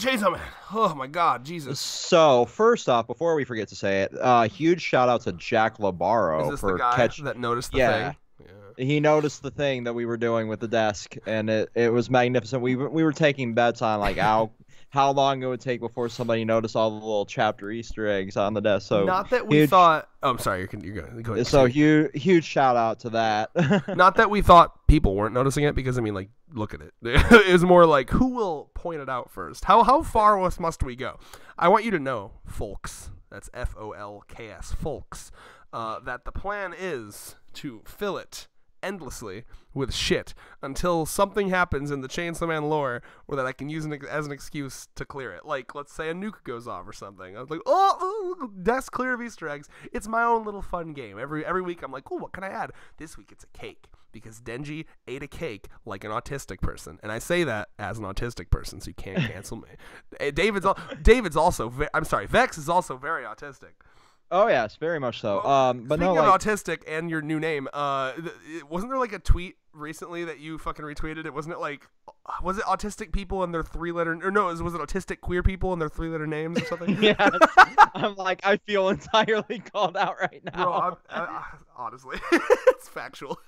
Chainsaw Man. Oh my God, Jesus. So first off, before we forget to say it, uh, huge shout out to Jack Is Labaro this for catching that noticed the Yeah. thing? Yeah. He noticed the thing that we were doing with the desk, and it, it was magnificent. We were- we were taking bets on like how how long it would take before somebody noticed all the little chapter Easter eggs on the desk. So Not that we huge- thought. Oh, I'm sorry. You're, you're going. Go ahead. so huge huge shout out to that. Not that we thought people weren't noticing it, because I mean, like, look at it. it was more like who will point it out first. How how far must we go? I want you to know, folks. That's F O L K S, folks. Uh, that the plan is to fill it endlessly with shit until something happens in the Chainsaw Man lore, or that I can use an, ex- as an excuse to clear it. Like, let's say a nuke goes off or something. I was like, oh, desk clear of Easter eggs. It's my own little fun game. Every every week, I'm like, oh, what can I add? This week, it's a cake because Denji ate a cake like an autistic person, and I say that as an autistic person, so you can't cancel me. Eh, David's al- David's also. Ve- I'm sorry, Vex is also very autistic. Oh yes, very much so. Well, Um, but Speaking no, of autistic and your new name, uh, wasn't there like a tweet recently that you fucking retweeted? It wasn't it like, was it autistic people and their three letter, or no, was, was it autistic queer people and their three letter names or something? yes, I'm like I feel entirely called out right now. Bro, I, I, honestly, it's factual.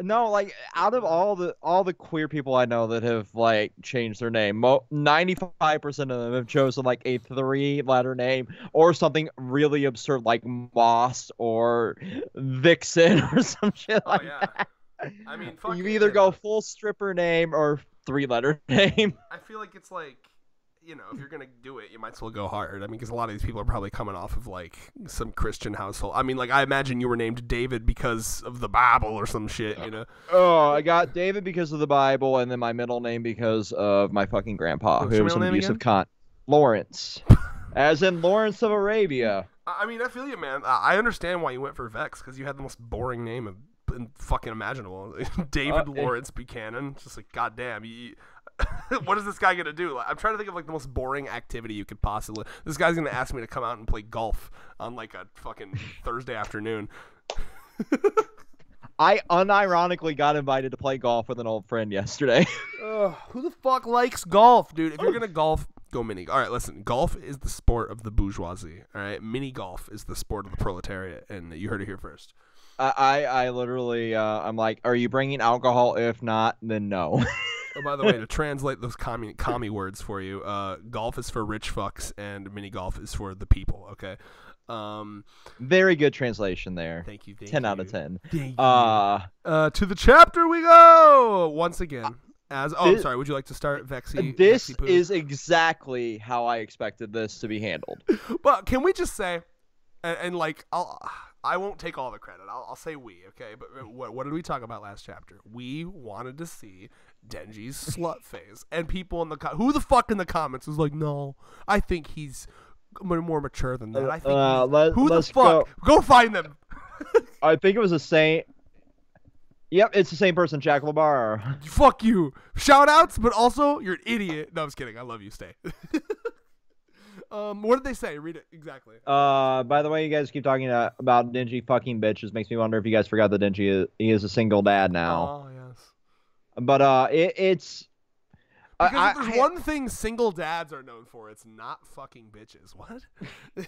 No, like out of all the all the queer people I know that have like changed their name, ninety five percent of them have chosen like a three letter name or something really absurd like Moss or Vixen or some shit Oh like yeah. that. I mean, fuck You it, either go full stripper name or three letter name. I feel like it's like, you know, if you're gonna do it, you might as well go hard. I mean, because a lot of these people are probably coming off of like some Christian household. I mean, like I imagine you were named David because of the Bible or some shit. You know. Oh, I got David because of the Bible, and then my middle name because of my fucking grandpa, What's who was an abusive cunt. Lawrence, as in Lawrence of Arabia. I mean, I feel you, man. I understand why you went for Vex because you had the most boring name of in fucking imaginable. David Uh, eh. Lawrence Buchanan. Just like, goddamn, you. what is this guy gonna do? Like, I'm trying to think of like the most boring activity you could possibly. This guy's gonna ask me to come out and play golf on like a fucking Thursday afternoon. I unironically got invited to play golf with an old friend yesterday. Ugh, who the fuck likes golf, dude? If you're gonna golf, go mini. All right, listen. Golf is the sport of the bourgeoisie. All right, mini golf is the sport of the proletariat, and you heard it here first. I, I, I literally, uh, I'm like, are you bringing alcohol? If not, then no. Oh, by the way, to translate those commie, commie words for you, uh, golf is for rich fucks and mini golf is for the people. Okay. Um, Very good translation there. thank you. Thank ten out of ten. Thank you. Uh, Uh, to the chapter we go once again. As oh, I'm sorry. Would you like to start, Vexy? this Vexy is exactly how I expected this to be handled. But can we just say, and, and like, I'll, I won't take all the credit. I'll, I'll say we, okay? But what, what did we talk about last chapter? We wanted to see Denji's slut phase, and people in the who the fuck in the comments was like, no, I think he's more mature than that. I think Uh, let, who the fuck? go. Go. find them. I think it was the same. Yep, it's the same person, Jack Labar. fuck you. Shout outs, but also you're an idiot. No, I was kidding. I love you. Stay. um, what did they say? Read it exactly. Uh, by the way, you guys keep talking about Dingy fucking bitches. Makes me wonder if you guys forgot that Dingy is, he is a single dad now. Oh yes. But uh, it, it's. Because if I- there's I- one thing single dads are known for, it's not fucking bitches. What?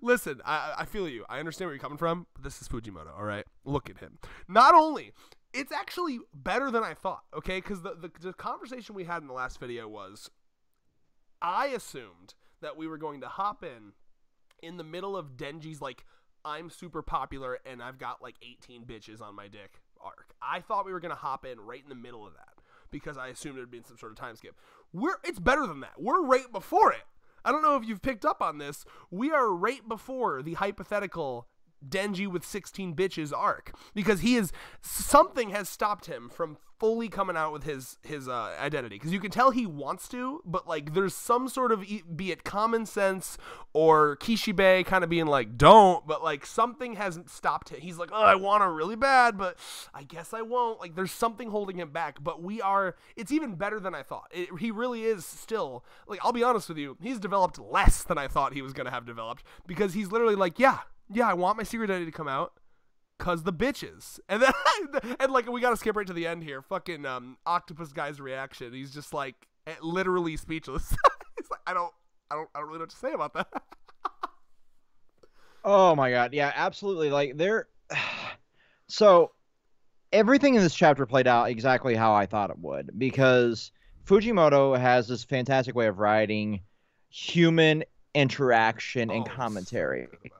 Listen, I, I feel you. I understand where you're coming from, but this is Fujimoto, all right? Look at him. Not only, it's actually better than I thought, okay? Because the, the, the conversation we had in the last video was I assumed that we were going to hop in in the middle of Denji's, like, I'm super popular and I've got like 18 bitches on my dick arc. I thought we were going to hop in right in the middle of that because I assumed there'd been some sort of time skip. We're it's better than that. We're right before it. I don't know if you've picked up on this. We are right before the hypothetical Denji with 16 bitches arc because he is something has stopped him from fully coming out with his his uh, identity. Because you can tell he wants to but like there's some sort of be it common sense or Kishibe kind of being like don't but like something hasn't stopped him he's like oh I want to really bad but I guess I won't like there's something holding him back but we are it's even better than I thought. It, he really is still like I'll be honest with you he's developed less than I thought he was gonna have developed because he's literally like yeah yeah, I want my secret identity to come out cause the bitches. And then and like we gotta skip right to the end here. Fucking um octopus guy's reaction. He's just like eh, literally speechless. He's like, I don't, I don't, I don't really know what to say about that. Oh my god, yeah, absolutely. Like there, so everything in this chapter played out exactly how I thought it would because Fujimoto has this fantastic way of writing human interaction and Oh, commentary. it.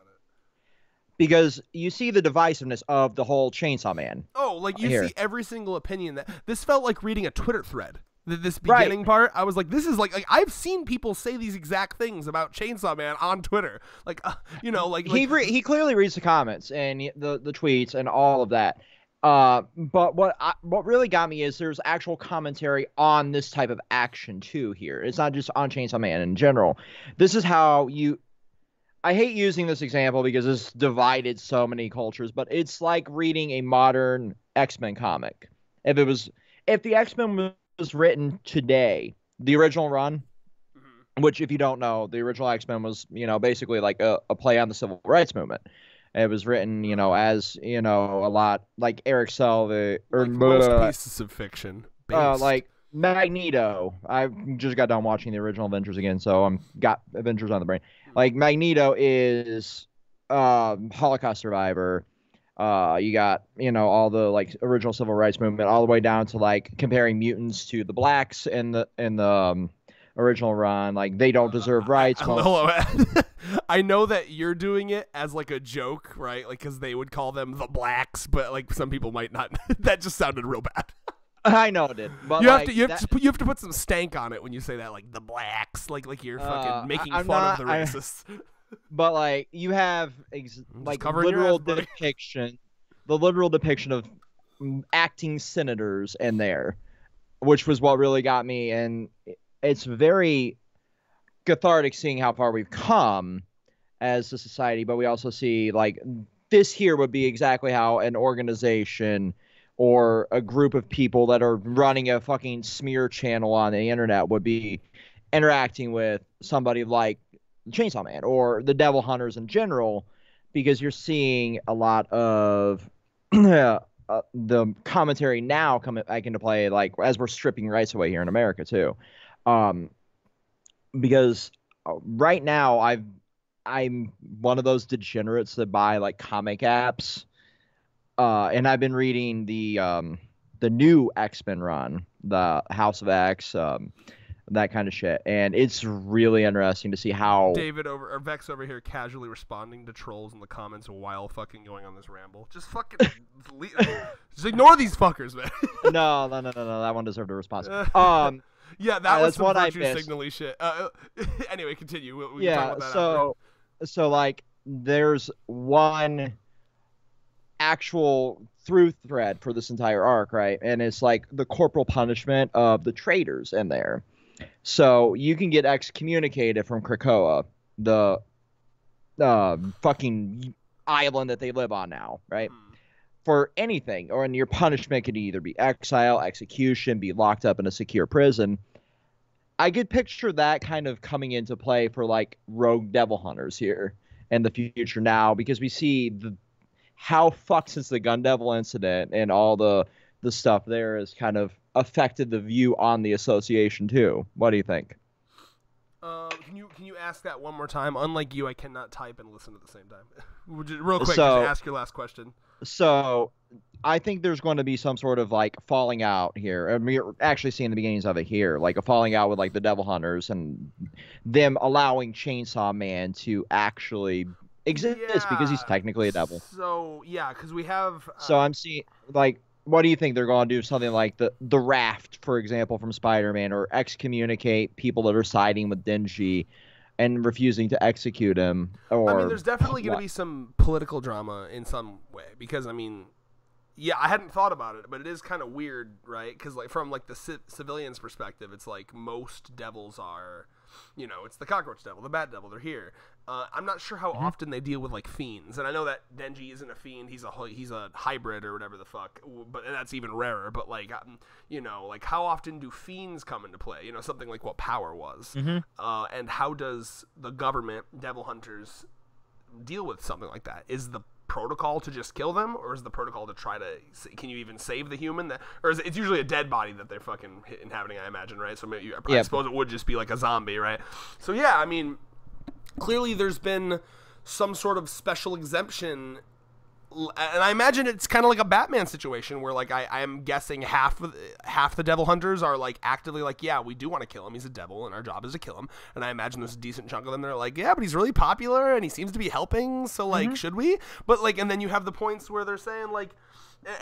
Because you see the divisiveness of the whole Chainsaw Man. Oh, like you Here. see every single opinion that this felt like reading a Twitter thread. Th- This Right. beginning part, I was like, "This is like, like I've seen people say these exact things about Chainsaw Man on Twitter, like, uh, you know, like, he re- he clearly reads the comments and the the tweets and all of that. Uh, but what I, what really got me is there's actual commentary on this type of action too. Here, it's not just on Chainsaw Man in general. This is how you. I hate using this example because it's divided so many cultures, but it's like reading a modern X Men comic. If it was, if the X Men was written today, the original run, Mhm. which if you don't know the original x-men was you know basically like a, a play on the civil rights movement. It was written you know as you know a lot like eric Selvey or like most uh, pieces of fiction, uh, like magneto. I just got done watching the original avengers again so i'm got avengers on the brain like magneto is um holocaust survivor uh you got you know all the like original civil rights movement all the way down to like comparing mutants to the blacks in the in the um, original run like they don't deserve rights I, hello, I know that you're doing it as like a joke, right? Like, because they would call them the blacks, but like some people might not. that just sounded real bad. I know it did, but you have to, you have that- to, put, you have to put some stank on it when you say that, like the blacks, like like you're fucking Uh, making I'm fun not- of the I- racists. but like you have ex- like literal depiction, the literal depiction of acting senators in there, which was what really got me, and it's very cathartic seeing how far we've come as a society. But we also see like this here would be exactly how an organization or a group of people that are running a fucking smear channel on the internet would be interacting with somebody like Chainsaw Man or the Devil Hunters in general, because you're seeing a lot of uh, the commentary now coming back into play, like as we're stripping rights away here in America too, um, because uh, right now I've I'm one of those degenerates that buy like comic apps, uh, and I've been reading the um, the new X Men run, the House of X. Um, that kind of shit. And it's really interesting to see how David over or Vex over here casually responding to trolls in the comments while fucking going on this ramble. Just fucking le- just ignore these fuckers, man. no, no, no, no, no. That one deserved a response. Um, yeah, that Uh, was some what virtue missed. signally shit. Uh, uh, anyway, continue. We, we yeah. about that So, so like, there's one actual through thread for this entire arc, right? And it's like the corporal punishment of the traitors in there. So you can get excommunicated from Krakoa, the uh, fucking island that they live on now, right? Hmm. for anything, or and your punishment could either be exile, execution, be locked up in a secure prison. I could picture that kind of coming into play for like rogue devil hunters here in the future now because we see the how fucked since the gun devil incident and all the the stuff there has kind of affected the view on the association too. What do you think? Um, can you can you ask that one more time? Unlike you, I cannot type and listen at the same time. Would you- Real quick, So- just ask your last question. So I think there's going to be some sort of like falling out here. I And we're actually seeing the beginnings of it here, like a falling out with like the Devil Hunters and them allowing Chainsaw Man to actually exist this because he's technically a devil. So yeah, because we have. Uh, So I'm seeing like what do you think they're going to do? Something like the the raft, for example, from Spider-Man, or excommunicate people that are siding with Denji and refusing to execute him. Or I mean, there's definitely going to be some political drama in some way because I mean, yeah, I hadn't thought about it, but it is kind of weird, right? Because like from like the ci- civilian's perspective, it's like most devils are, you know, it's the cockroach devil, the bat devil. They're here. Uh, I'm not sure how Mm-hmm. often they deal with like fiends, and I know that Denji isn't a fiend; he's a he's a hybrid or whatever the fuck. But that's even rarer. But like, um, you know, like how often do fiends come into play? You know, something like what Power was, Mhm. uh, and how does the government, devil hunters, deal with something like that? Is the protocol to just kill them, or is the protocol to try to? Can you even save the human? That, or is it, it's usually a dead body that they're fucking inhabiting? I imagine, right? So maybe, I Yeah. suppose it would just be like a zombie, right? So yeah, I mean, clearly there's been some sort of special exemption and I imagine it's kind of like a Batman situation where like I I'm guessing half of half the devil hunters are like actively like yeah we do want to kill him. He's a devil and our job is to kill him. And I imagine there's a decent chunk of them that are like yeah but he's really popular and he seems to be helping so like mm-hmm. should we? But like and then you have the points where they're saying like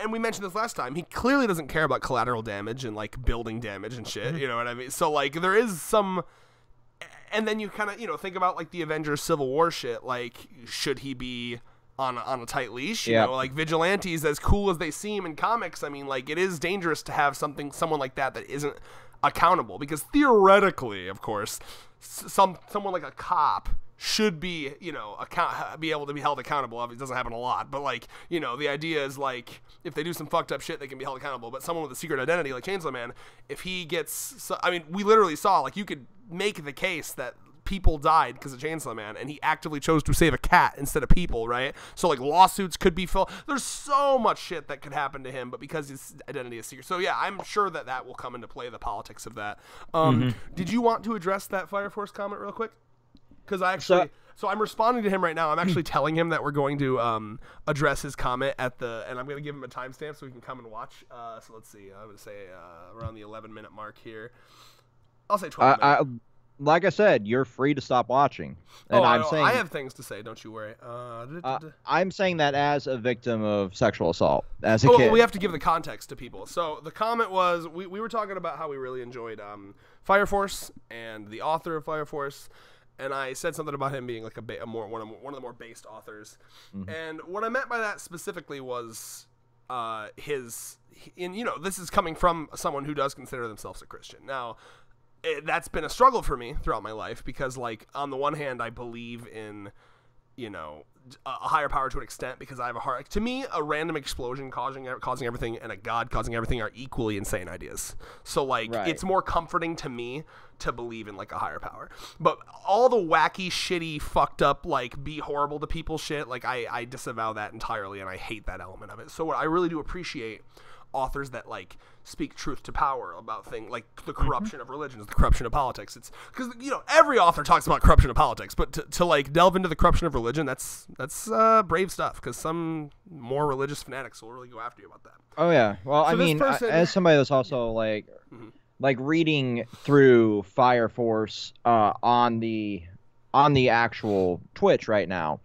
and we mentioned this last time he clearly doesn't care about collateral damage and like building damage and shit mm-hmm. you know what I mean? So like there is some and then you kind of you know think about like the Avengers Civil War shit. Like, should he be on a, on a tight leash? You Yeah. know, like vigilantes, as cool as they seem in comics. I mean, like it is dangerous to have something someone like that that isn't accountable because theoretically, of course, some someone like a cop should be you know account be able to be held accountable Obviously, it doesn't happen a lot but like you know the idea is like if they do some fucked up shit they can be held accountable but someone with a secret identity like chainsaw man if he gets so, i mean we literally saw like you could make the case that people died because of chainsaw man and he actively chose to save a cat instead of people right so like lawsuits could be filled there's so much shit that could happen to him but because his identity is secret so yeah i'm sure that that will come into play the politics of that um did you want to address that fire force comment real quick because I actually. So, I'm responding to him right now. I'm actually telling him that we're going to um, address his comment at the, and I'm going to give him a timestamp so he can come and watch. Uh, so let's see. I would say uh, around the 11 minute mark here. I'll say 12 I, minutes. I, like I said, you're free to stop watching, and oh, I'm I, saying I have things to say. Don't you worry. Uh, uh, I'm saying that as a victim of sexual assault as a Well, kid. we have to give the context to people. So the comment was we, we were talking about how we really enjoyed um, Fire Force and the author of Fire Force, and I said something about him being like a, ba- a more one of, one of the more based authors. And what I meant by that specifically was uh, his, in you know, this is coming from someone who does consider themselves a Christian. Now, it, that's been a struggle for me throughout my life because, like, on the one hand, I believe in you know a a higher power to an extent because I have a heart. To me, a random explosion causing causing everything and a god causing everything are equally insane ideas. So like, Right. it's more comforting to me to believe in like a higher power. But all the wacky, shitty, fucked up, like be horrible to people shit, like I I disavow that entirely and I hate that element of it. So what I really do appreciate authors that like speak truth to power about things like the corruption of religions, the corruption of politics. It's because you know every author talks about corruption of politics, but to, to like delve into the corruption of religion, that's that's uh, brave stuff. Because some more religious fanatics will really go after you about that. Oh yeah. Well, I So this mean, I- as somebody that's also like, Mhm. like reading through Fire Force uh, on the on the actual Twitch right now,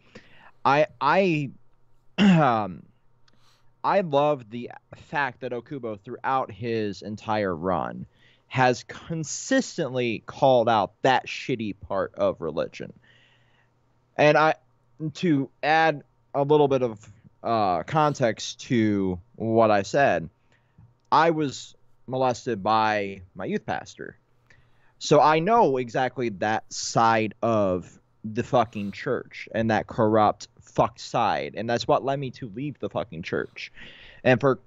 I I um I love the fact that Okubo throughout his entire run has consistently called out that shitty part of religion. And I to add a little bit of uh, context to what I said, I was molested by my youth pastor. So I know exactly that side of the fucking church and that corrupt fuck side. And that's what led me to leave the fucking church. And for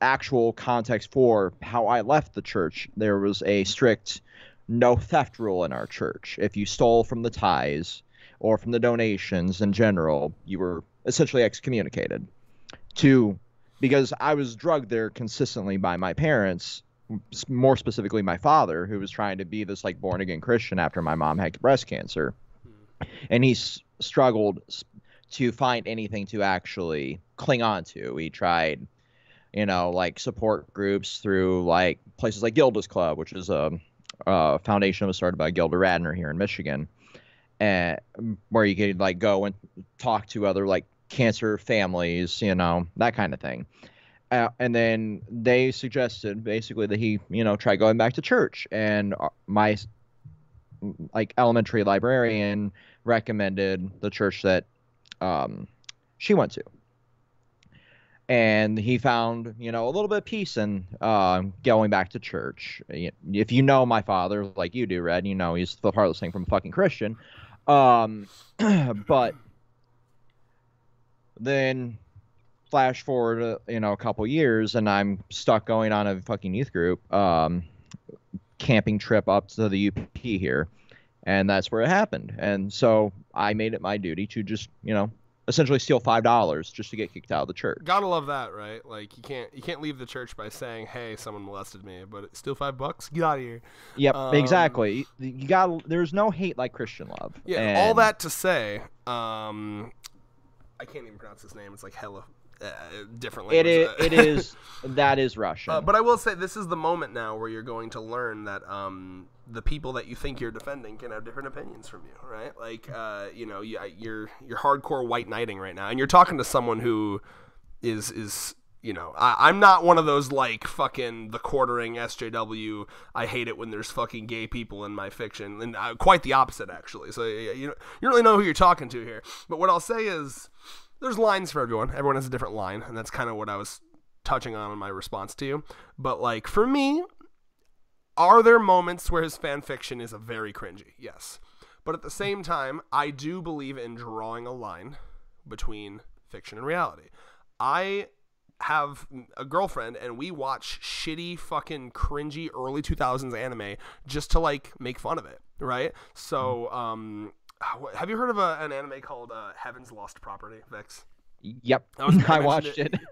actual context for how I left the church, there was a strict no theft rule in our church. If you stole from the tithes or from the donations in general, you were essentially excommunicated. To because I was drugged there consistently by my parents, more specifically my father, who was trying to be this like born again Christian after my mom had breast cancer, hmm. and he s- struggled to find anything to actually cling on to. We tried, you know, like support groups through like places like Gilda's Club, which is a, a foundation that was started by Gilda Radner here in Michigan, and where you could like go and talk to other like cancer families, you know, that kind of thing. Uh, and then they suggested basically that he, you know, try going back to church. And uh, my like elementary librarian recommended the church that um, she went to. And he found, you know, a little bit of peace in uh, going back to church. If you know my father, like you do, Red, you know he's the farthest thing from a fucking Christian. Um, but then flash forward, uh, you know, a couple years, and I'm stuck going on a fucking youth group um, camping trip up to the UP here, and that's where it happened. And so I made it my duty to just, you know, essentially steal five dollars just to get kicked out of the church. Gotta love that, right? Like you can't you can't leave the church by saying, "Hey, someone molested me," but still five bucks. Get out of here. Yep, Um, exactly. You- got there's no hate like Christian love. Yeah, all that to say, um, I can't even pronounce his name. It's like hella uh, different It is. it is. That is Russian. Uh, but I will say this is the moment now where you're going to learn that um, the people that you think you're defending can have different opinions from you, right? Like, uh, you know, you, you're you're hardcore white knighting right now, and you're talking to someone who is is you know I, I'm not one of those like fucking the quartering SJW. I hate it when there's fucking gay people in my fiction, and uh, quite the opposite actually. So you you you don't really know who you're talking to here. But what I'll say is there's lines for everyone. Everyone has a different line, and that's kind of what I was touching on in my response to you. But like for me, are there moments where his fan fiction is a very cringy? Yes. But at the same time, I do believe in drawing a line between fiction and reality. I have a girlfriend and we watch shitty fucking cringy early 2000s anime just to like make fun of it, right? So, um have you heard of a, an anime called uh, Heaven's Lost Property, Vex? yep, I I watched it.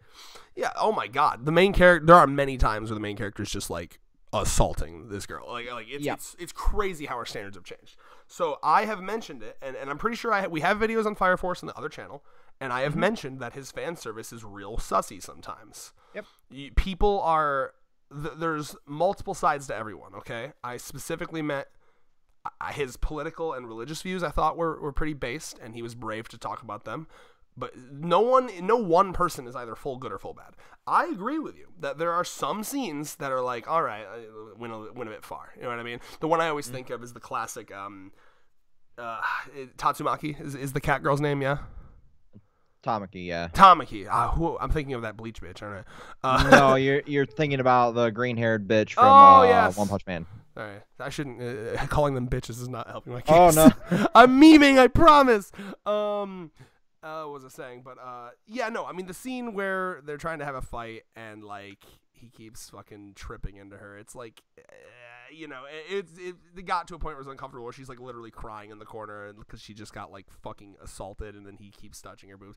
Yeah. Oh my God. The main character. There are many times where the main character is just like assaulting this girl. Like, like it's Yeah. it's it's crazy how our standards have changed. So I have mentioned it, and, and I'm pretty sure I ha- we have videos on Fire Force on the other channel, and I have mentioned that his fan service is real sussy sometimes. Yep. People are th- there's multiple sides to everyone. Okay. I specifically uh, his political and religious views I thought were, were pretty based, and he was brave to talk about them. But no one, no one person is either full good or full bad. I agree with you that there are some scenes that are like, all right, uh, went a, went a bit far. You know what I mean? The one I always think of is the classic um, uh, Tatsumaki is, is the cat girl's name, yeah. Tamaki, yeah. Tamaki. Ah, who, I'm thinking of that bleach bitch, aren't I? Uh, no, you're you're thinking about the green-haired bitch from Oh, uh, yes. One Punch Man. All right, I shouldn't. Uh, calling them bitches is not helping my case. Oh, no. I'm memeing. I promise. Um, uh, what was I saying? But uh, yeah, no. I mean, the scene where they're trying to have a fight and like he keeps fucking tripping into her. It's like, uh, you know, it, it, it got to a point where it was uncomfortable. Where she's like literally crying in the corner because she just got like fucking assaulted, and then he keeps touching her boobs.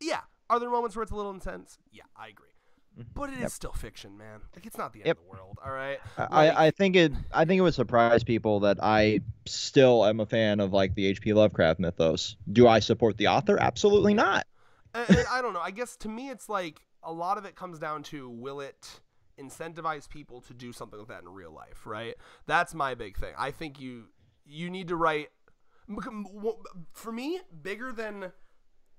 Yeah. Are there moments where it's a little intense? Yeah, I agree. Mm-hmm. But it is Yep. still fiction, man. Like it's not the end Yep. of the world. All right. I, Like- I I think it I think it would surprise people that I still am a fan of like the H.P. Lovecraft mythos. Do I support the author? Absolutely not. I, I- I don't know. I guess to me, it's like a lot of it comes down to will it incentivize people to do something like that in real life, right? That's my big thing. I think you you need to write for me bigger than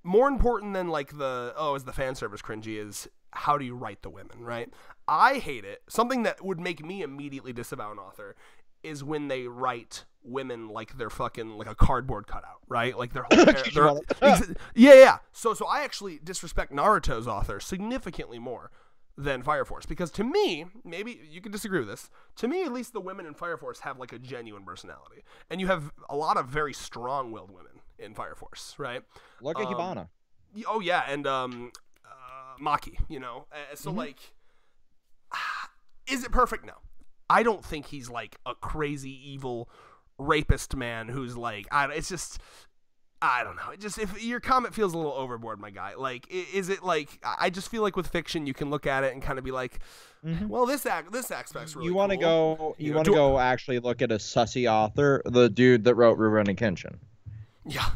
more important than like the oh is the fan service cringy is how do you write the women right i hate it something that would make me immediately disavow an author is when they write women like they're fucking like a cardboard cutout right like their whole their- yeah yeah so so i actually disrespect naruto's author significantly more than Fire Force because to me, maybe you can disagree with this. To me, at least the women in Fire Force have like a genuine personality, and you have a lot of very strong-willed women in Fire Force, right? Look at Um, Hibana. Oh yeah, and um, Maki, you know. Uh, so like, is it perfect? No, I don't think he's like a crazy evil rapist man who's like. I, it's just. I don't know. It just if your comment feels a little overboard, my guy. Like, is it like? I just feel like with fiction, you can look at it and kind of be like, Mhm. well, this act, this aspect's really. you want to cool. go? You You want to go actually look at a sussy author, the dude that wrote Rurouni Kenshin. Yeah,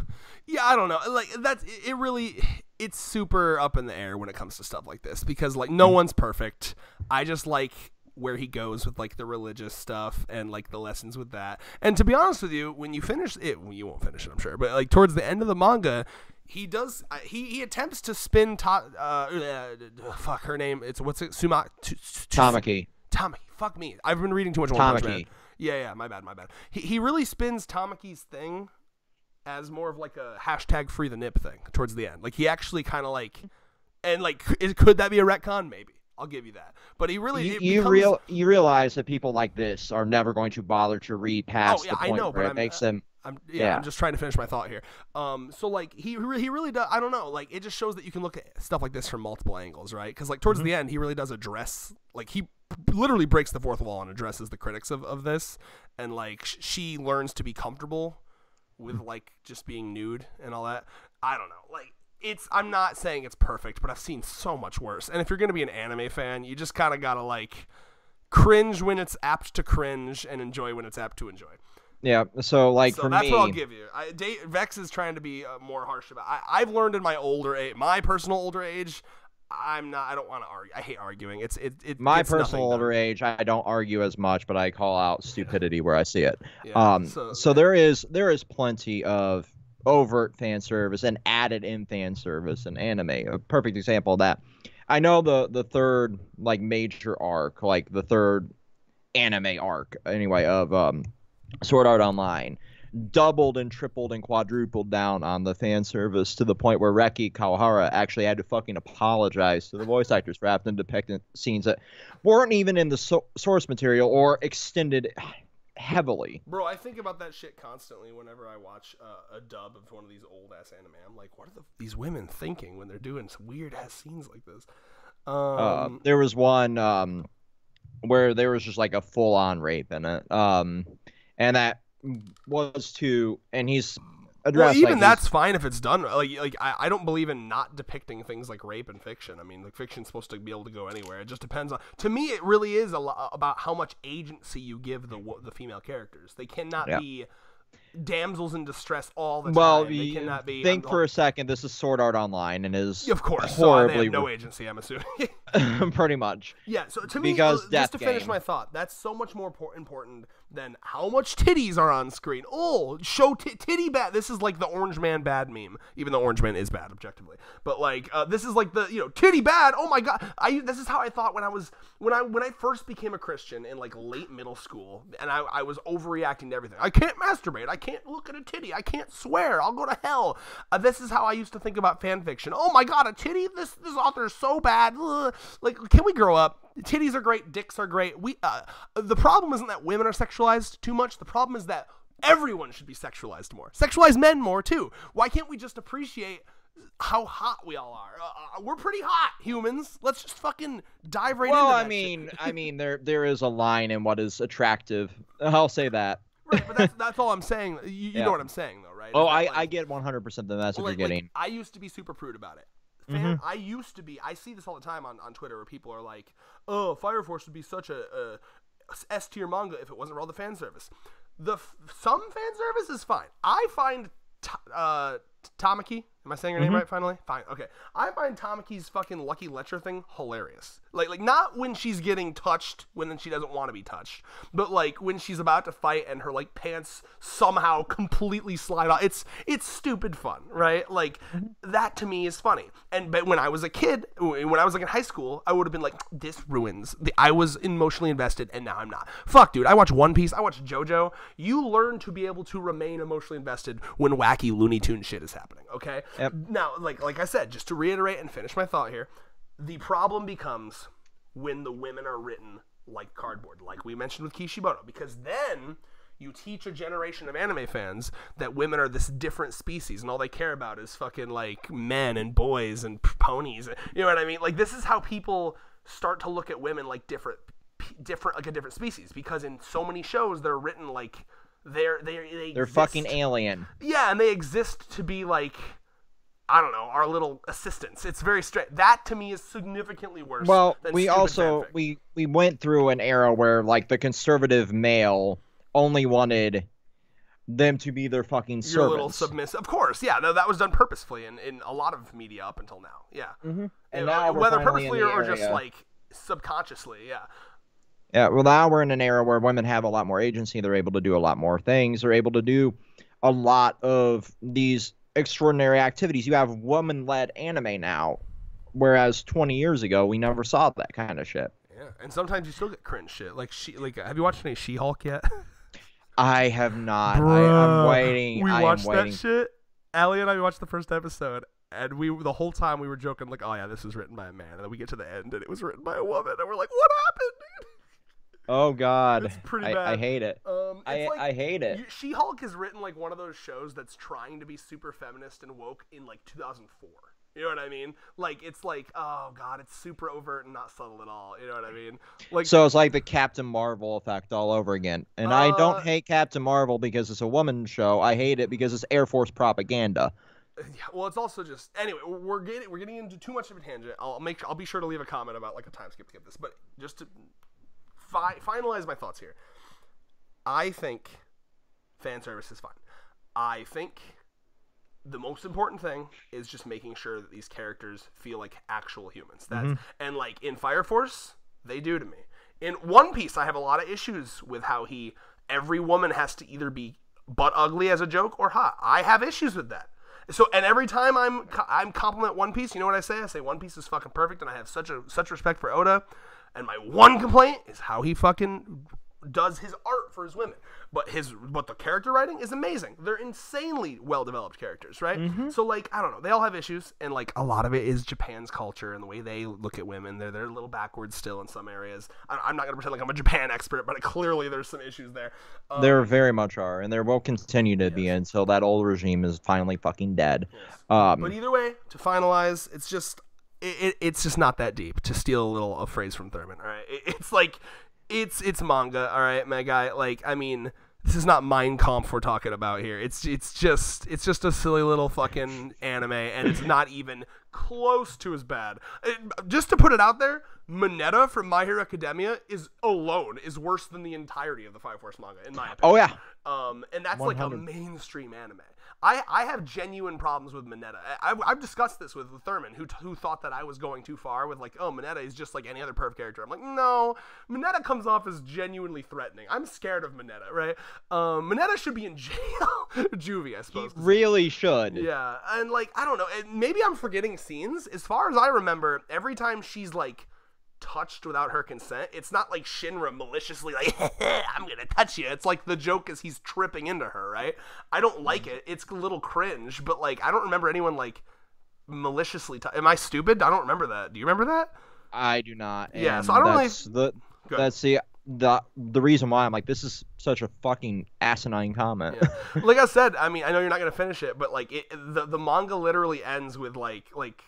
yeah. I don't know. Like that's it Really, it's super up in the air when it comes to stuff like this because like no one's perfect. I just like where he goes with like the religious stuff and like the lessons with that. And to be honest with you, when you finish it, well, you won't finish it, I'm sure. But like towards the end of the manga. He does. Uh, he he attempts to spin. Ta- uh, uh, fuck her name. It's what's it? Suma. T- t- Tamaki. Tamaki. Fuck me. I've been reading too much One Punch Man. Tamaki. Yeah, yeah. My bad. My bad. He he really spins Tamaki's thing as more of like a hashtag free the nip thing towards the end. Like he actually kind of like, and like, is, could that be a retcon? Maybe. I'll give you that. But he really. You, you becomes- real you realize that people like this are never going to bother to read past Oh, yeah, the I point know, but where it I'm- makes them. I'm yeah, Yeah. I'm just trying to finish my thought here. Um, so like he he really does. I don't know. Like it just shows that you can look at stuff like this from multiple angles, right? Because like towards the end, he really does address like he literally breaks the fourth wall and addresses the critics of of this, and like sh- she learns to be comfortable with like just being nude and all that. I don't know. Like it's I'm not saying it's perfect, but I've seen so much worse. And if you're gonna be an anime fan, you just kind of gotta like cringe when it's apt to cringe and enjoy when it's apt to enjoy. Yeah. So like so for that's me, what I'll give you. I, Vex is trying to be uh, more harsh about. I, I've learned in my older age, my personal older age. I'm not. I don't want to argue. I hate arguing. It's it. it my nothing personal older age, I don't argue as much, but I call out stupidity where I see it. Yeah, Um, so, there is there is plenty of overt fan service and added in fan service in anime. A perfect example of that. I know the the third like major arc, like the third anime arc anyway of um, Sword Art Online, doubled and tripled and quadrupled down on the fan service to the point where Reki Kawahara actually had to fucking apologize to the voice actors for having to depict scenes that weren't even in the so- source material or extended heavily. Bro, I think about that shit constantly whenever I watch uh, a dub of one of these old ass anime. I'm like, what are the, these women thinking when they're doing some weird ass scenes like this? Um, Uh, there was one um, where there was just like a full on rape in it, um, and that was to, and he's well, addressed. even like, that's fine if it's done. Like, like I, I don't believe in not depicting things like rape in fiction. I mean, like fiction's supposed to be able to go anywhere. It just depends on. To me, it really is a lot about how much agency you give the the female characters. They cannot Yeah. be damsels in distress all the well, time. They cannot be. think for a second. This is Sword Art Online and is of course, so they horribly have no agency. I'm assuming. pretty much. Yeah, so to me, Because just to finish my thought, that's so much more important than how much titties are on screen. Oh, show t- titty bad. This is like the Orange Man bad meme, even though Orange Man is bad objectively. But like, uh, this is like the you know titty bad. Oh my god, I this is how I thought when I was when I when I first became a Christian in like late middle school, and I, I was overreacting to everything. I can't masturbate. I can't look at a titty. I can't swear. I'll go to hell. Uh, this is how I used to think about fan fiction. Oh my god, a titty. This this author is so bad. Ugh. Like, can we grow up? Titties are great. Dicks are great. We uh, the problem isn't that women are sexualized too much. The problem is that everyone should be sexualized more. Sexualize men more too. Why can't we just appreciate? How hot we all are. Uh, uh, we're pretty hot humans. Let's just fucking dive right well, into I mean. I mean, there there is a line in what is attractive. I'll say that. right, but that's that's all I'm saying. You, you Yeah. know what I'm saying though, right? Oh, that, I, I get 100% the message like, you're like, getting. I used to be super prude about it. Fan, I used to be. I see this all the time on, on Twitter where people are like, "Oh, Fire Force would be such a, a S tier manga if it wasn't for all the fan service." The f- some fan service is fine. I find t- uh, Tamaki. Am I saying her name mm-hmm. right? Finally, fine. Okay, I find Tamaki's fucking Lucky Lecher thing hilarious. Like, like not when she's getting touched when she doesn't want to be touched, but like when she's about to fight and her like pants somehow completely slide off. It's it's stupid fun, right? Like mm-hmm. that to me is funny. And but when I was a kid, when I was like in high school, I would have been like, this ruins. The, I was emotionally invested, and now I'm not. Fuck, dude. I watch One Piece. I watch JoJo. You learn to be able to remain emotionally invested when wacky Looney Tune shit is happening. Okay. Yep. Now, like like I said, just to reiterate and finish my thought here, the problem becomes when the women are written like cardboard, like we mentioned with Kishimoto, because then you teach a generation of anime fans that women are this different species and all they care about is fucking like men and boys and ponies. You know what I mean? Like this is how people start to look at women like different different like a different species because in so many shows they're written like they're they they They're exist- fucking alien. yeah, and they exist to be like, I don't know, our little assistants. It's very strange. That to me is significantly worse. Well, than we also fanfic. we we went through an era where like the conservative male only wanted them to be their fucking You're a little servants. submissive. Of course, yeah. No, that was done purposefully in, in a lot of media up until now. Yeah. mm-hmm. And now whether the or, or just like subconsciously, yeah. Yeah, well, now we're in an era where women have a lot more agency. They're able to do a lot more things. They're able to do a lot of these extraordinary activities. You have woman-led anime now, whereas 20 years ago we never saw that kind of shit. Yeah. And sometimes you still get cringe shit. Like she like have you watched any She-Hulk yet? I have not. I, Bruh, I'm waiting. We I watched waiting. that shit. Allie and I watched the first episode, and we the whole time we were joking like, "Oh yeah, this was written by a man," and then we get to the end, and it was written by a woman, and we're like, "What happened, dude?" Oh God, It's pretty I, I hate it. Um, I like, I hate it. She-Hulk has written like one of those shows that's trying to be super feminist and woke in like 2004. You know what I mean? Like it's like, oh god, it's super overt and not subtle at all. You know what I mean? Like So it's like the Captain Marvel effect all over again. And I Uh, don't hate Captain Marvel because it's a woman show. I hate it because it's Air Force propaganda. Yeah, well, it's also just anyway. We're getting we're getting into too much of a tangent. I'll make I'll be sure to leave a comment about like a time skip to get this, but just to fi- finalize my thoughts here. I think fan service is fine. I think the most important thing is just making sure that these characters feel like actual humans. That's mm-hmm. and like in Fire Force, they do to me. In One Piece, I have a lot of issues with how he every woman has to either be butt ugly as a joke or hot. I have issues with that. So and every time I'm I'm compliment One Piece, you know what I say? I say One Piece is fucking perfect, and I have such a such respect for Oda. And my one complaint is how he fucking does his art for his women. But his but the character writing is amazing. They're insanely well developed characters, right? So like I don't know, they all have issues, and like a lot of it is Japan's culture and the way they look at women. They're they're a little backwards still in some areas. I, I'm not gonna pretend like I'm a Japan expert, but clearly there's some issues there. Um, There very much are, and there will continue to be until that old regime is finally fucking dead. Um, But either way, to finalize, it's just it, it, it's just not that deep. To steal a little a phrase from Thurman, all right. It, it's like it's it's manga, all right, my guy. Like I mean, this is not Mein Kampf we're talking about here. It's it's just it's just a silly little fucking anime, and it's not even close to as bad. It- just to put it out there, Mineta from My Hero Academia is alone is worse than the entirety of the Fire Force manga, in my opinion. oh yeah, Um, and that's like a mainstream anime. I, I have genuine problems with Mineta. I, I've, I've discussed this with Thurman, who, who thought that I was going too far with like, oh, Mineta is just like any other perv character. I'm like, no, Mineta comes off as genuinely threatening. I'm scared of Mineta, right? Um, Mineta should be in jail, juvie, I suppose. he really should. yeah, and like I don't know, maybe I'm forgetting scenes. As far as I remember, every time she's like touched without her consent, it's not like Shinra maliciously like I'm gonna touch you. It's like the joke is he's tripping into her, right? I don't like mm-hmm. it. It's a little cringe, but like I don't remember anyone like maliciously. T- Am I stupid? I don't remember that. Do you remember that? I do not. Yeah, so I don't really- that's the that's the the the reason why I'm like this is such a fucking asinine comment. Yeah. like I said, I mean, I know you're not gonna finish it, but like it, the the manga literally ends with like like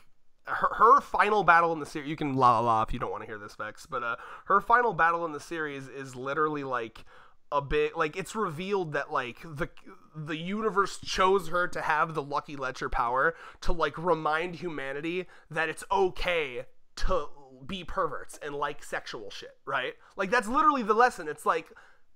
her, her final battle in the series. You can la la la if you don't want to hear this, Vex, but uh, her final battle in the series is literally like a bit like it's revealed that like the the universe chose her to have the lucky lecher power to like remind humanity that it's okay to be perverts and like sexual shit, right? Like that's literally the lesson. It's like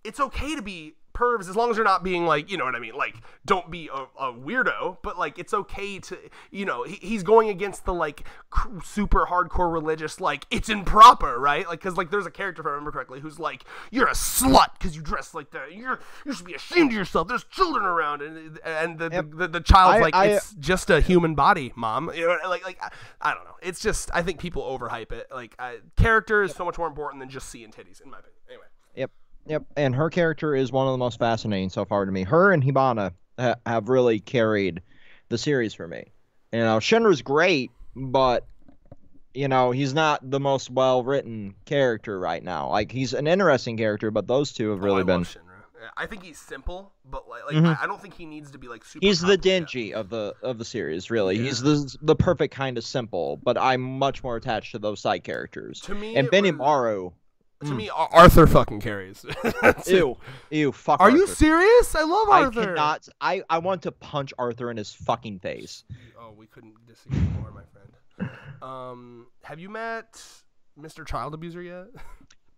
it's okay to be pervs as long as you're not being like, you know what I mean? Like, don't be a, a weirdo, but like, it's okay to, you know, he, he's going against the like cr- super hardcore religious, like, it's improper, right? Like, cause like there's a character, if I remember correctly, who's like, you're a slut because you dress like that. You're, you should be ashamed of yourself. There's children around. And, and the, Yep. the, the, the child's I- like, I- it's just a human body, mom. You know, like, like, I, I don't know. It's just, I think people overhype it. Like, I, character is so much more important than just seeing titties, in my opinion. Anyway. Yep. Yep. And her character is one of the most fascinating so far to me. Her and Hibana ha- have really carried the series for me. You know, Shinra's great, but you know, he's not the most well written character right now. Like he's an interesting character, but those two have Oh, really I been love Shinra. I think he's simple, but like, like Mhm. I, don't think he needs to be like super. He's the. Denji of the of the series, really. He's the the perfect kind of simple, but I'm much more attached to those side characters. To me, And it Benny was- Maru, To Mm. me, Ar- Arthur fucking carries. Ew, ew, fuck. Are you serious? I love Arthur. I Arthur. cannot. I I want to punch Arthur in his fucking face. Oh, we couldn't disagree more, my friend. Um, have you met Mr. Child Abuser yet?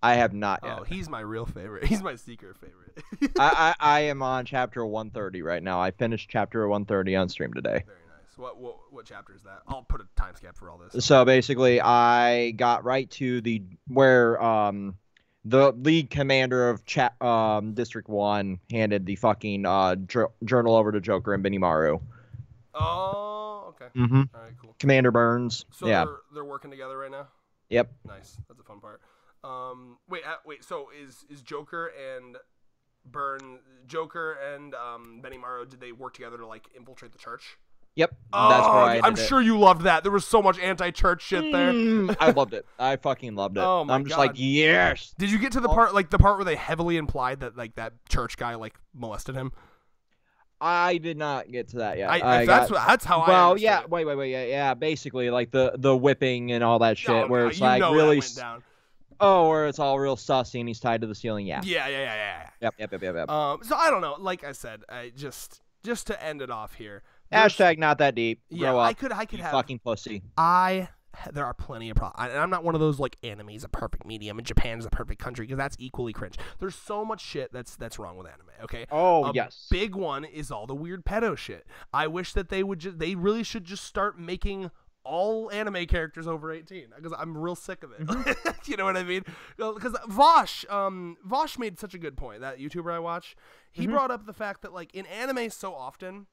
I have not yet. Oh, he's my real favorite. He's my secret favorite. I, I I am on chapter 130 right now. I finished chapter 130 on stream today. Very What what what chapter is that? I'll put a timestamp for all this. So basically, I got right to the where um the lead commander of cha- um District One handed the fucking uh jour- journal over to Joker and Benimaru. Oh, okay. Mm-hmm. All right, cool. Commander Burns. So yeah. they're they're working together right now. Yep. Nice. That's a fun part. Um, wait, uh, wait. So is is Joker and Burn Joker and um, Benimaru? Did they work together to like infiltrate the church? Yep. Oh, That's where I I'm it. sure you loved that. There was so much anti-church shit there. Mm, I loved it. I fucking loved it. Oh my I'm just like, yes. Did you get to the Oh. part like the part where they heavily implied that like that church guy like molested him? I did not get to that yet. I, I that's got- that's how I. well, understood yeah, it. wait, wait, wait, yeah, yeah. Basically, like the the whipping and all that shit, No, where no, it's like really, oh, where it's all real sussy and he's tied to the ceiling. Yeah. Yeah, yeah, yeah, yeah. yeah. Yep, yep, yep, yep, yep. Um, so I don't know. Like I said, I just just to end it off here, Hashtag not that deep. Yeah, Grow I could I could have fucking pussy. I there are plenty of problems, and I'm not one of those like anime is a perfect medium and Japan is a perfect country because that's equally cringe. There's so much shit that's that's wrong with anime. Okay, Oh a yes. big one is all the weird pedo shit. I wish that they would just they really should just start making all anime characters over 18 because I'm real sick of it. Mm-hmm. you know what I mean? Because Vaush, um, Vaush made such a good point. That YouTuber I watch, he Mhm. brought up the fact that like in anime so often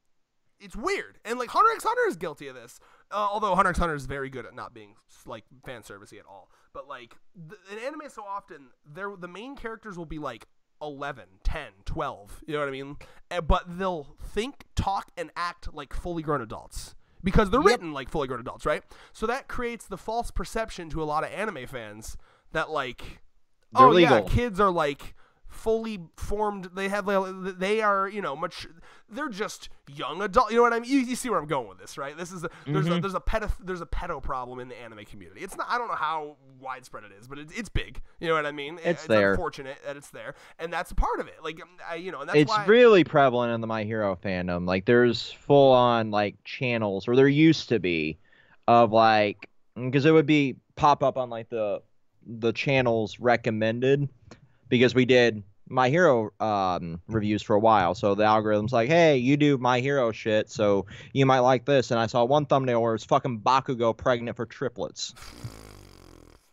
it's weird. And like Hunter x Hunter is guilty of this. Uh, although Hunter x Hunter is very good at not being like fan servicey at all. But like th- in anime so often there the main characters will be like 11, 10, 12, you know what I mean? Eh, But they'll think, talk and act like fully grown adults. Because they're Yep. written like fully grown adults, right? So that creates the false perception to a lot of anime fans that like They're oh yeah, kids are like fully formed. They have they are you know much. They're just young adult. You know what I mean? You, you see where I'm going with this, right? This is a, there's a Mhm. there's a pedo there's a pedo problem in the anime community. It's not I don't know how widespread it is, but it, it's big. You know what I mean? It's there. Unfortunate that it's there, and that's a part of it. Like um, I, you know, and that's it's why. really prevalent in the My Hero fandom. Like there's full on like channels, or there used to be, of like because it would be pop up on like the the channels recommended because we did My Hero um, reviews for a while. So the algorithm's like, hey, you do My Hero shit, so you might like this. And I saw one thumbnail where it's fucking Bakugo pregnant for triplets.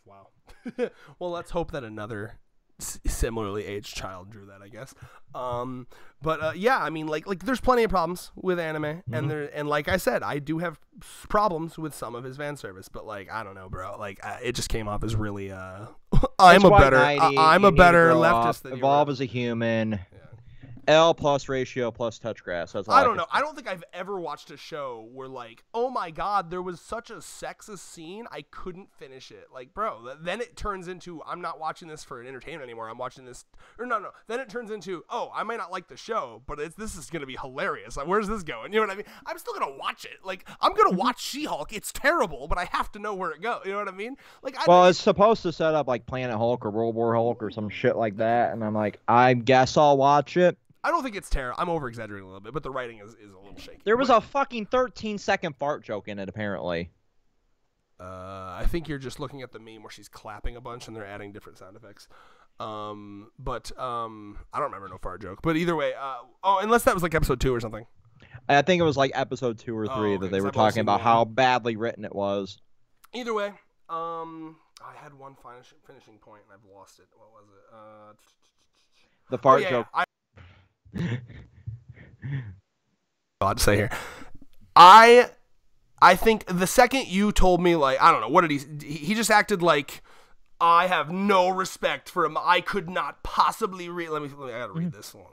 Wow. well, let's hope that another similarly aged child drew that. I guess. Um, but uh, yeah, I mean, like, like there's plenty of problems with anime, Mhm. and there, and like I said, I do have problems with some of his fan service, but like, I don't know, bro. Like, uh, it just came off as really. Uh, I'm a better. knighty, I, I'm a better leftist than. Evolve as a human. Yeah. L plus ratio plus touch grass. That's all I don't know. I don't think I've ever watched a show where like, oh my god, there was such a sexist scene, I couldn't finish it. Like, bro, th- then it turns into I'm not watching this for an entertainment anymore. I'm watching this, or no, no. Then it turns into oh, I might not like the show, but it's this is gonna be hilarious. Like, where's this going? You know what I mean? I'm still gonna watch it. Like, I'm Mm-hmm. gonna watch She-Hulk. It's terrible, but I have to know where it goes. You know what I mean? Like, I Well, it's supposed to set up like Planet Hulk or World War Hulk or some shit like that, and I'm like, I guess I'll watch it. I don't think it's terrible. I'm over exaggerating a little bit, but the writing is, is a little shaky. There was a fucking 13 second fart joke in it, apparently. Uh, I think you're just looking at the meme where she's clapping a bunch and they're adding different sound effects. Um, but um, I don't remember no fart joke. But either way, uh, oh, unless that was like episode two or something. I think it was like episode two or Oh, three okay, that they were talking about one. how badly written it was. Either way, um, I had one finish, finishing point and I've lost it. What was it? Uh, The oh, fart yeah, joke. I, I'll say here. I I think the second you told me like I don't know what did he he just acted like I have no respect for him. I could not possibly read. Let me. Let me I gotta read mm-hmm. this one.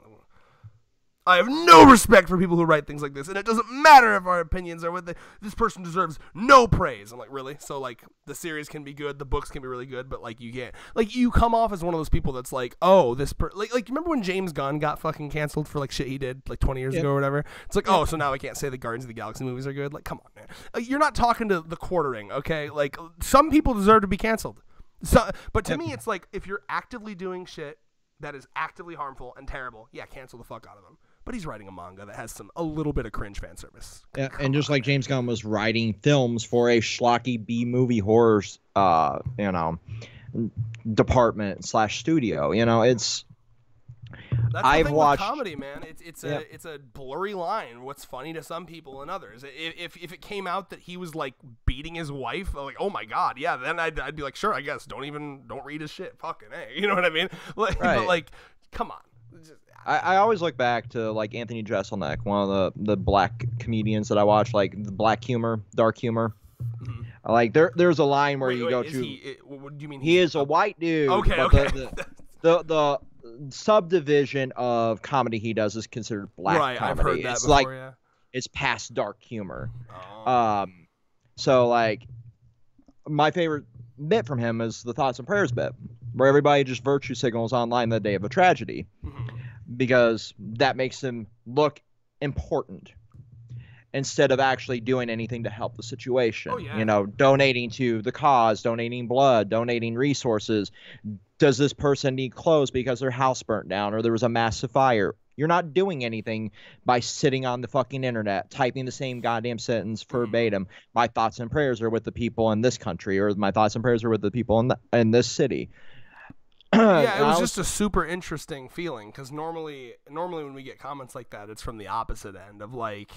I have no respect for people who write things like this, and it doesn't matter if our opinions are what they. This person deserves no praise. I'm like, really? So like, the series can be good, the books can be really good, but like, you can't. Like, you come off as one of those people that's like, oh, this per like, like, remember when James Gunn got fucking canceled for like shit he did like 20 years Yeah. ago or whatever? It's like, oh, so now I can't say the Guardians of the Galaxy movies are good. Like, come on, man. Like, you're not talking to the quartering, okay? Like, some people deserve to be canceled. So, but to Yep. me, it's like if you're actively doing shit that is actively harmful and terrible, yeah, cancel the fuck out of him. But he's writing a manga that has some a little bit of cringe fan service. Yeah, Come and just on, like. James Gunn was writing films for a schlocky B movie horror, uh, you know, department slash studio. You know, it's That's I've thing watched- with comedy, man. It's it's Yeah. a it's a blurry line. What's funny to some people and others. If, if if it came out that he was like beating his wife, like oh my god, yeah, then I'd, I'd be like, sure, I guess. Don't even don't read his shit. Fucking hey, you know what I mean? Like, Right. But like, come on. I, I always look back to like Anthony Jeselnik, one of the the black comedians that I watch, like the black humor, dark humor. Mhm. Like there there's a line where Wait, you wait, go to. He, what do you mean? He is a white dude. Okay, okay. The, the, the the subdivision of comedy he does is considered black right, comedy. I've heard that it's before. like yeah. it's past dark humor. Oh. Um, so like, my favorite bit from him is the thoughts and prayers bit, where everybody just virtue signals online the day of a tragedy Mhm. Because that makes them look important instead of actually doing anything to help the situation. Oh, yeah. You know, donating to the cause, donating blood, donating resources. Does this person need clothes because their house burnt down or there was a massive fire? You're not doing anything by sitting on the fucking internet, typing the same goddamn sentence Mm-hmm. verbatim. My thoughts and prayers are with the people in this country, or my thoughts and prayers are with the people in the, in this city. Yeah, it I was just a super interesting feeling because normally, normally when we get comments like that, it's from the opposite end of like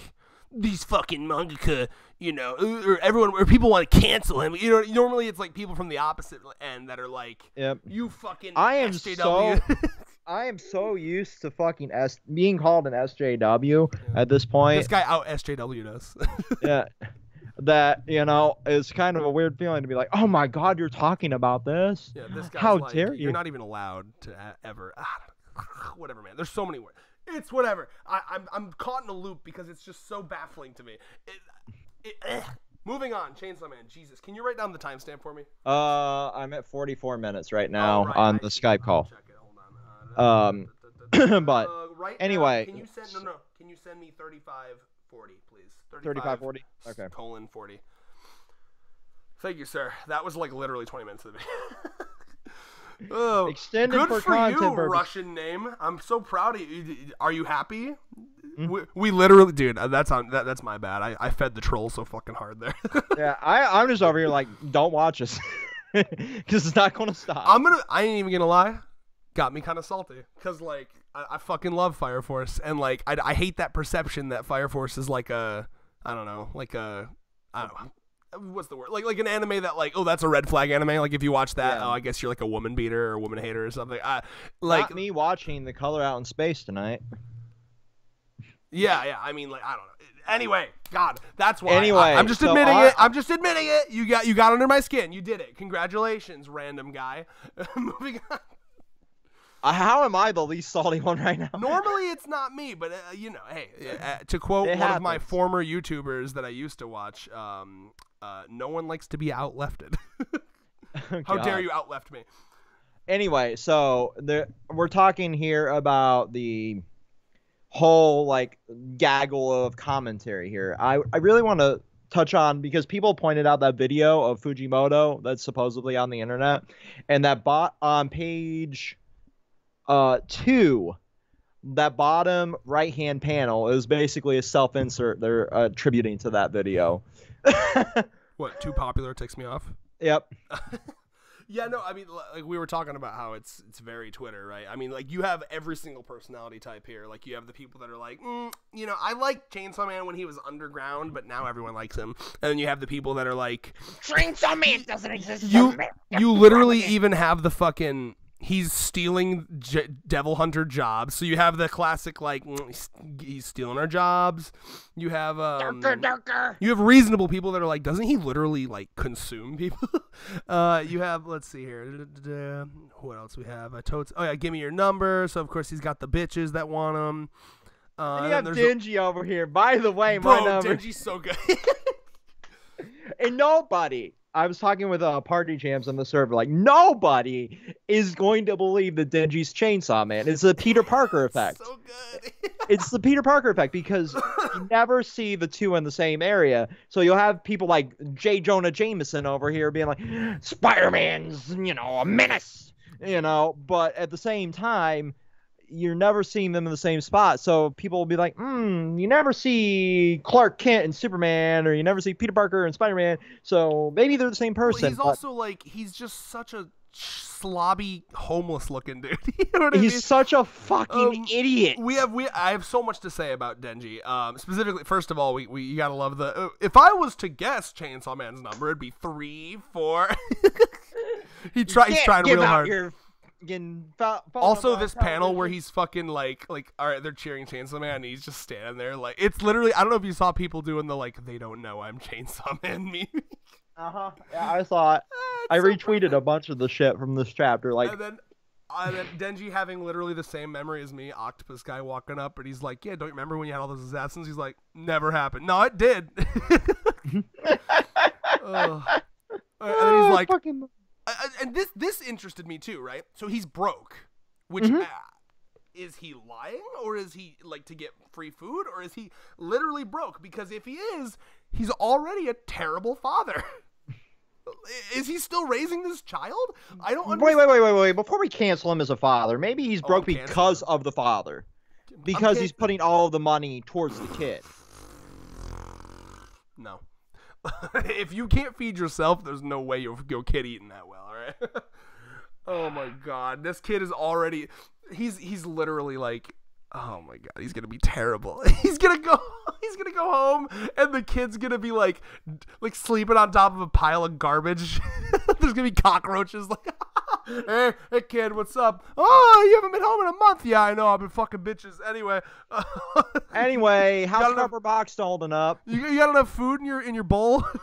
these fucking mangaka, you know, or everyone, or people want to cancel him. You know, normally it's like people from the opposite end that are like, Yep. you fucking I am SJW. I am so used to fucking S being called an SJW at this point. this guy out SJW us. yeah. That, you know, is kind of a weird feeling to be like, oh my god, you're talking about this? yeah, this guy's How like, dare you? You're not even allowed to ever. Whatever, man. There's so many words. It's whatever. I, I'm I'm caught in a loop because it's just so baffling to me. It, it, eh. Moving on, Chainsaw Man. Jesus, can you write down the timestamp for me? Uh, I'm at 44 minutes right now Oh, right, on I the. Skype call. check it. Hold on. Um, but uh, right now, anyway, can you send no no? Can you send me 3540, please? 35, 40? Okay. Colon 40. Thank you, sir. That was like literally 20 minutes of the video. oh, Extended good for for, you, purposes. Russian name. I'm so proud of you. Are you happy? Mm. We, we literally, dude. uh, That's on. That, that's my bad. I, I fed the troll so fucking hard there. Yeah, I, I'm just over here like, don't watch us. Because it's not going to stop. I'm gonna. I ain't even gonna lie. Got me kind of salty because like I, I fucking love Fire Force and like I, I hate that perception that Fire Force is like a I don't know like a I don't know what's the word like like an anime that like oh that's a red flag anime like if you watch that Yeah. oh I guess you're like a woman beater or woman hater or something. I like Not me watching The Color Out in Space tonight. yeah yeah I mean like I don't know. Anyway, God, that's why. Anyway, I, am just so admitting I- it. I'm just admitting it. You got you got under my skin. You did it. Congratulations, random guy. Moving on. Uh, how am I the least salty one right now? Normally it's not me, but uh, you know, hey, uh, to quote It one of my former YouTubers that I used to watch, um, uh, no one likes to be outlefted. How dare you outleft me? anyway, so the we're talking here about the whole like gaggle of commentary here. I I really want to touch on because people pointed out that video of Fujimoto that's supposedly on the internet and that bot on page uh 2 that bottom right hand panel is basically a self insert they're attributing to that video. What? Too popular ticks me off. yep. Yeah, no, I mean, like we were talking about how it's it's very Twitter, right? I mean, like you have every single personality type here. Like you have the people that are like, mm, you know, I like Chainsaw Man when he was underground, but now everyone likes him. And then you have the people that are like, Chainsaw Man doesn't exist. you you literally even have the fucking he's stealing J- devil hunter jobs. So you have the classic like mm, he's, he's stealing our jobs. You have um Darker, darker. you have reasonable people that are like doesn't he literally like consume people? Uh you have let's see here. What else we have? Uh, totes oh yeah give me your number. So of course he's got the bitches that want him. Uh And you and have there's a- Dingy over here. By the way, my bro number. Dingy's so good. And nobody I was talking with uh, party jams on the server. Like nobody is going to believe that Denji's Chainsaw Man. It's the Peter Parker effect. so good it's the Peter Parker effect because you never see the two in the same area. So you'll have people like J. Jonah Jameson over here being like, Spider-Man's, you know, a menace, you know. But at the same time, you're never seeing them in the same spot. So people will be like, hmm, you never see Clark Kent and Superman, or you never see Peter Parker and Spider-Man. So maybe they're the same Well, person. he's but also like he's just such a slobby, homeless looking dude. you know what I mean? he's such a fucking Um, idiot. We have we I have so much to say about Denji. Um, specifically, first of all, we, we you gotta love the. Uh, if I was to guess Chainsaw Man's number, it'd be three, four. he try, he's trying real hard. your fucking phone Also, this panel where he's fucking like like all right, they're cheering Chainsaw Man, and he's just standing there like it's literally. I don't know if you saw people doing the like they don't know I'm Chainsaw Man meme. Uh-huh. Yeah, I saw it. I so retweeted perfect. a bunch of the shit from this chapter. Like, and then, and then Denji having literally the same memory as me, Octopus guy walking up, and he's like, "Yeah, don't you remember when you had all those assassins?" He's like, "Never happened." No, it did. Ugh. And then he's "Ah, like, fucking... uh, and this this interested me too, right? So he's broke, which Mhm. uh, is he lying or is he like to get free food or is he literally broke? Because if he is, he's already a terrible father. is he still raising this child? I don't wait, understand. wait, wait, wait, wait. Before we cancel him as a father, maybe he's Oh, broke cancel because of the father. Because he's putting all of the money towards the kid. If you can't feed yourself, there's no way you'll eating that well, all right? oh my god. This kid is already he's he's literally like oh my god, he's going to be terrible. He's going to go he's to go home and the kid's going to be like like sleeping on top of a pile of garbage. there's to be cockroaches like Hey, hey kid, what's up? Oh, you haven't been home in a month. Yeah, I know. I've been fucking bitches. Anyway, Anyway, how's enough- Box holding up? you, you got enough food in your in your bowl?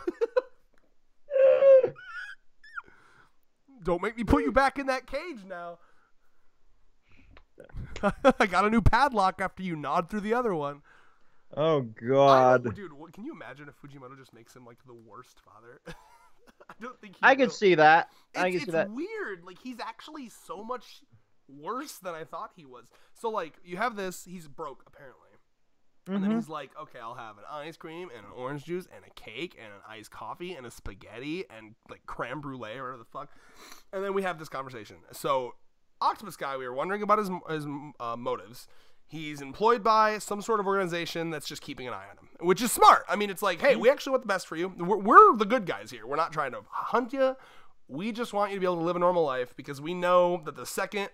Don't make me put you back in that cage now. I got a new padlock after you nod through the other one. Oh I God. dude, what, can you imagine if Fujimoto just makes him like the worst father? I don't think I could see that. It's, I can see that. weird. Like he's actually so much worse than I thought he was. So like you have this, he's broke apparently. And then Mhm. he's like, okay, I'll have an ice cream and an orange juice and a cake and an iced coffee and a spaghetti and like creme brulee or whatever the fuck. And then we have this conversation. So, Octopus Guy, we were wondering about his, his uh, motives. He's employed by some sort of organization that's just keeping an eye on him, which is smart. I mean, it's like, hey, we mm-hmm. actually want the best for you. We're, we're the good guys here. We're not trying to hunt you. We just want you to be able to live a normal life because we know that the second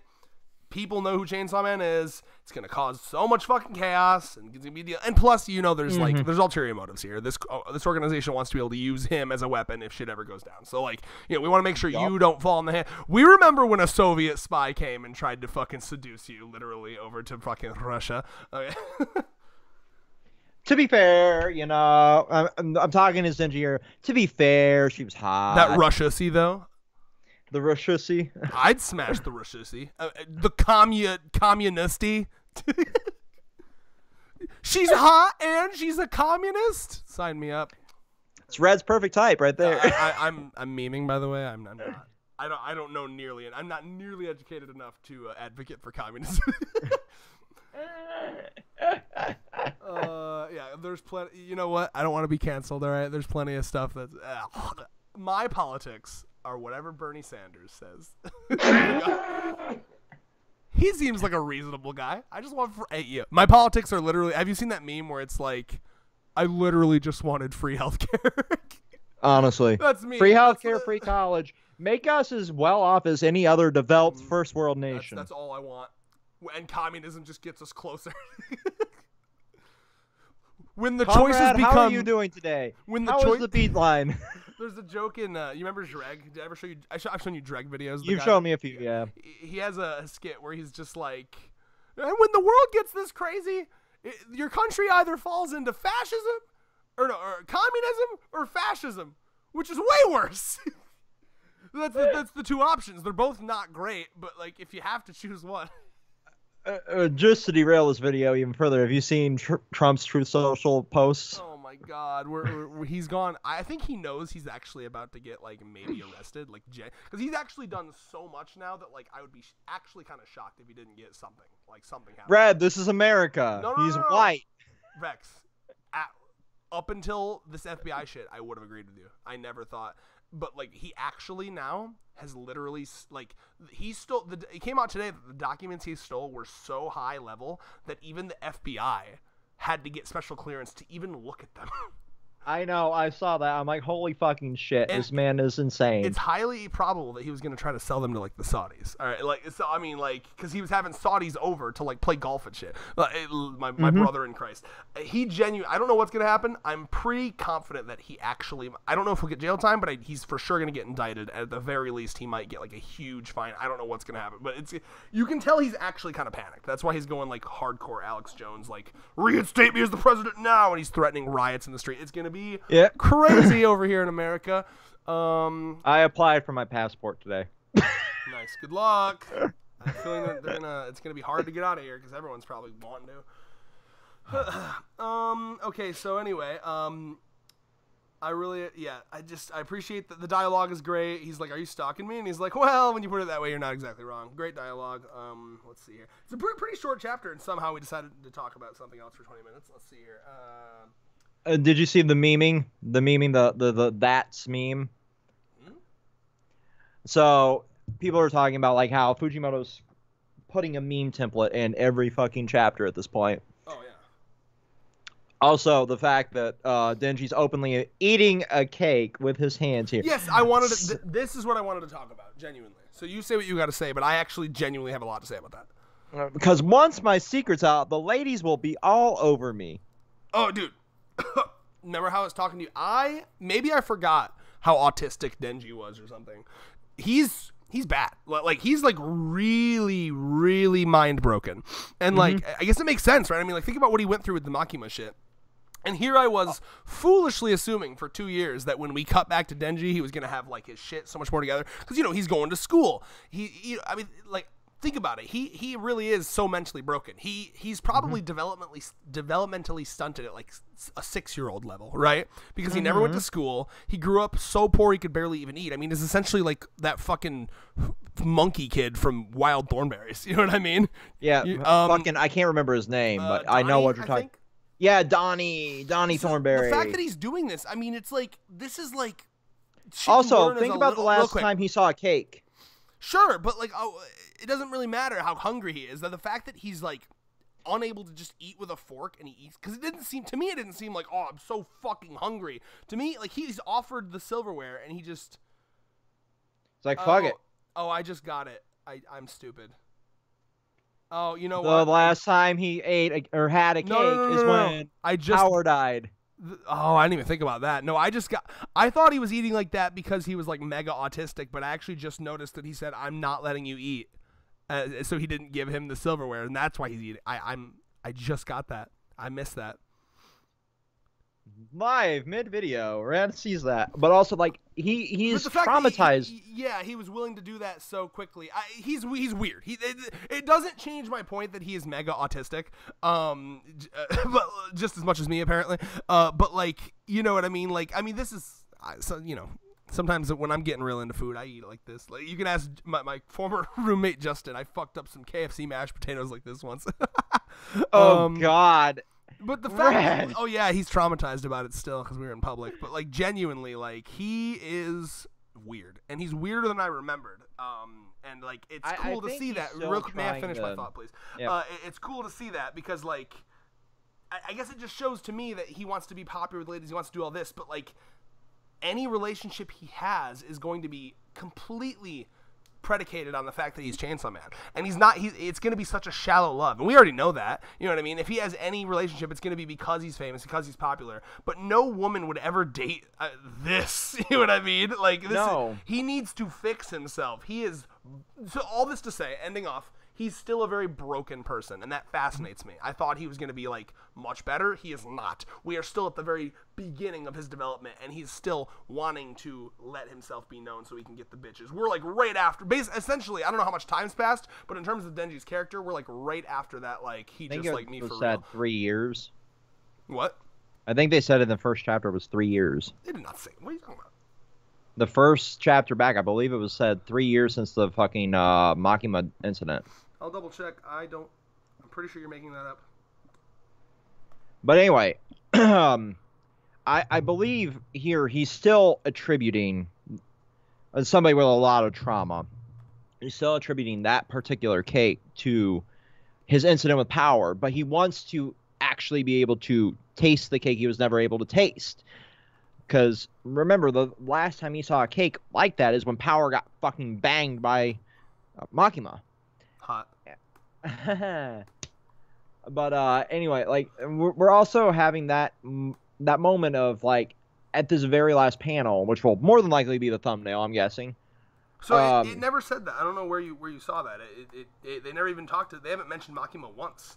people know who Chainsaw Man is, it's gonna cause so much fucking chaos, and it's gonna be the and plus, you know, there's like there's ulterior motives here. This uh, this organization wants to be able to use him as a weapon if shit ever goes down. So like, you know, we want to make sure you don't fall in the hand. We remember when a Soviet spy came and tried to fucking seduce you, literally over to fucking Russia. Okay. To be fair, you know, I'm, I'm, I'm talking to Denji here. To be fair, she was hot. that Russia see though. The Rushusi. I'd smash the Russia uh, the commu communisty. she's hot and she's a communist. Sign me up. It's Red's perfect type right there. I, I, I'm I'm memeing by the way. I'm, I'm not. I don't I don't know nearly, and I'm not nearly educated enough to uh, advocate for communism. uh, yeah, there's plenty. You know what? I don't want to be canceled. All right, there's plenty of stuff that's uh, my politics are whatever Bernie Sanders says. he seems like a reasonable guy. I just want for hey, yeah. My politics are literally. Have you seen that meme where it's like, I literally just wanted free healthcare. Honestly. That's me. Free healthcare, the- free college. Make us as well off as any other developed Mm, first world That's, nation. that's all I want. And communism just gets us closer. when the Comrade, choices become how are you doing today? when the How choi- is the beat line? There's a joke in uh, you remember Dreg? Did I ever show you? I sh- I've shown you Dreg videos. You've guy- shown me a few, yeah. He he has a skit where he's just like, and when the world gets this crazy, it, your country either falls into fascism, or no, or communism, or fascism, which is way worse. that's the, that's the two options. They're both not great, but like if you have to choose one. Uh, uh, just to derail this video even further, have you seen tr- Trump's Truth Social posts? Oh my God, we're, we're, we're- he's gone. I think he knows he's actually about to get like maybe arrested, like because he's actually done so much now that like I would be sh- actually kind of shocked if he didn't get something, like something happened. Red, this is America. No, no, He's no, white. Vex, at, up until this FBI shit, I would have agreed with you. I never thought, but like he actually now has literally like he stole. The, it came out today that the documents he stole were so high level that even the FBI had to get special clearance to even look at them. I know, I saw that. I'm like, holy fucking shit, And this man is insane. it's highly probable that he was going to try to sell them to like the Saudis. All right, like so I mean like cuz he was having Saudis over to like play golf and shit. Uh, eh, like, it- my my Mm-hmm. brother in Christ. Uh, he genuine I don't know what's going to happen. I'm pretty confident that he actually I don't know if he'll get jail time, but I, he's for sure going to get indicted. At the very least, he might get like a huge fine. I don't know what's going to happen, but it's you can tell he's actually kind of panicked. That's why he's going like hardcore Alex Jones like reinstate me as the president now and he's threatening riots in the street. It's going to be Yeah. crazy over here in America. Um, I applied for my passport today. nice. Good luck. I'm feeling that they're gonna. It's gonna be hard to get out of here because everyone's probably wanting to. um. Okay. So anyway. Um. I really, yeah, I just, I appreciate that the dialogue is great. He's like, "Are you stalking me?" And he's like, "Well, when you put it that way, you're not exactly wrong." Great dialogue. Um, let's see here. It's a pretty, pretty short chapter, and somehow we decided to talk about something else for 20 minutes. Let's see here. Uh, Uh, did you see the memeing? The memeing, the the the that's meme. Hmm? So people are talking about like how Fujimoto's putting a meme template in every fucking chapter at this point. Oh yeah. Also, the fact that uh, Denji's openly eating a cake with his hands here. Yes, I wanted to. Th- this is what I wanted to talk about, genuinely. So you say what you got to say, but I actually genuinely have a lot to say about that. Because once my secret's out, the ladies will be all over me. Oh, dude. Remember how I was talking to you? I maybe I forgot how autistic Denji was or something. He's he's bad. Like he's like really really mind broken. And mm-hmm. like I guess it makes sense, right? I mean, like think about what he went through with the Makima shit. And here I was foolishly assuming for two years that when we cut back to Denji, he was gonna have like his shit so much more together because you know he's going to school. He, he I mean, like think about it. He he really is so mentally broken. He he's probably developmentally developmentally stunted at like a six year old level, right? Because he never went to school. He grew up so poor he could barely even eat. I mean, it's essentially like that fucking monkey kid from Wild Thornberrys. You know what I mean? Yeah, You- um, fucking. I can't remember his name, Uh, but I know what you're talking. Yeah, Donnie, Donnie So, Thornberry. The fact that he's doing this, I mean, it's like this is like. also, think about little- the last time he saw a cake. Sure, but like, oh, it doesn't really matter how hungry he is. That the fact that he's like unable to just eat with a fork and he eats because it didn't seem to me it didn't seem like oh I'm so fucking hungry. To me, like he's offered the silverware and he just It's like fuck oh, it. Oh, I just got it. I I'm stupid. Oh, you know The what? last time he ate a, or had a cake no, no, no, is when I just Power died. Oh, I didn't even think about that. No, I just got. I thought he was eating like that because he was like mega autistic, but I actually just noticed that he said, "I'm not letting you eat," uh, so he didn't give him the silverware, and that's why he's eating. I, I'm. I just got that. I missed that. Live mid video, Rand sees that, but also like he the fact that he- traumatized. he- yeah, he was willing to do that so quickly. I, he's he's weird. He it, it doesn't change my point that he is mega autistic. Um, uh, but just as much as me apparently. Uh, but like you know what I mean. Like I mean this is so you know. Sometimes when I'm getting real into food, I eat it like this. Like you can ask my, my former roommate Justin. I fucked up some KFC mashed potatoes like this once. oh Um, God. but the fact, Red. oh yeah, he's traumatized about it still because we were in public. But like genuinely, like he is weird, and he's weirder than I remembered. Um, and like it's I- I cool to see that. still Real quick, may I trying finish my thought, please? Yep. Uh, it- it's cool to see that because like, I, I guess it just shows to me that he wants to be popular with ladies. He wants to do all this, but like, any relationship he has is going to be completely predicated on the fact that he's Chainsaw Man, and he's not. He's it's going to be such a shallow love, and we already know that. You know what I mean? If he has any relationship, it's going to be because he's famous, because he's popular. But no woman would ever date uh, this. You know what I mean? Like this. No. he needs to fix himself. He is. So all this to say, ending off. He's still a very broken person, and that fascinates me. I thought he was going to be like much better. He is not. We are still at the very beginning of his development, and he's still wanting to let himself be known so he can get the bitches. We're like right after, bas essentially. I don't know how much time's passed, but in terms of Denji's character, we're like right after that. Like he just like me for said real. three years. What? I think they said in the first chapter it was three years. They did not say. What are you talking about? The first chapter back, I believe it was said three years since the fucking uh, Makima incident. I'll double check. I don't. I'm pretty sure you're making that up. But anyway, um, I I believe here he's still attributing somebody with a lot of trauma. He's still attributing that particular cake to his incident with power, but he wants to actually be able to taste the cake he was never able to taste. Because remember, the last time he saw a cake like that is when Power got fucking banged by uh, Makima. Hot. but uh anyway like we're, we're also having that that moment of like at this very last panel which will more than likely be the thumbnail i'm guessing So it, Um, it never said that. I don't know where you where you saw that. It, it, it, they never even talked to. They haven't mentioned Makima once.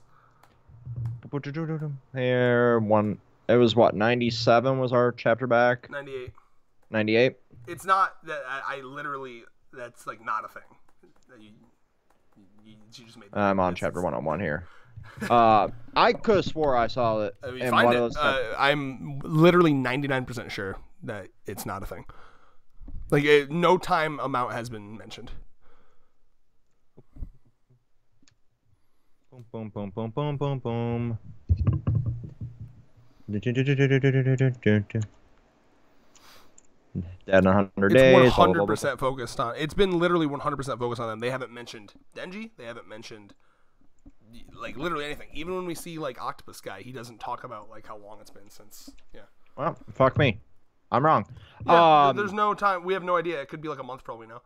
there one it was what 97 was our chapter back Ninety eight. 98 It's not that I, I literally. That's like not a thing. That You, you, you just made. that i'm on It's- chapter it's- 101 here uh i could have swore i saw it I mean, find it. Uh, I'm literally 99% sure that it's not a thing. Like, it, no time amount has been mentioned. boom boom boom boom boom boom boom Dead in 100 It's days. one blah, blah, hundred blah, blah. percent focused on. It's been literally one hundred percent focused on them. They haven't mentioned Denji. They haven't mentioned like literally anything. Even when we see like Octopus guy, he doesn't talk about like how long it's been since. Yeah. Well, fuck me. I'm wrong. Yeah. um, there's no time. We have no idea. It could be like a month probably now.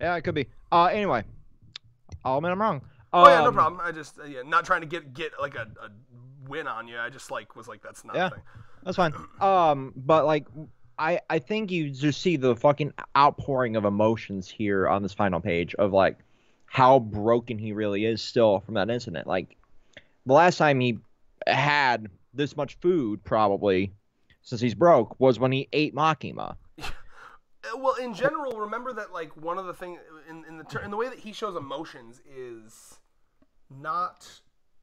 Yeah, it could be. Uh, anyway, I'll admit I'm wrong. Oh yeah, no Um, problem. I just uh, yeah, not trying to get get like a, a win on you. I just like was like that's not Yeah. That's fine. Um, but like, I I think you just see the fucking outpouring of emotions here on this final page of like how broken he really is still from that incident. Like, the last time he had this much food, probably since he's broke, was when he ate Makima. Well, in general, remember that like one of the things in in the ter- in the way that he shows emotions is not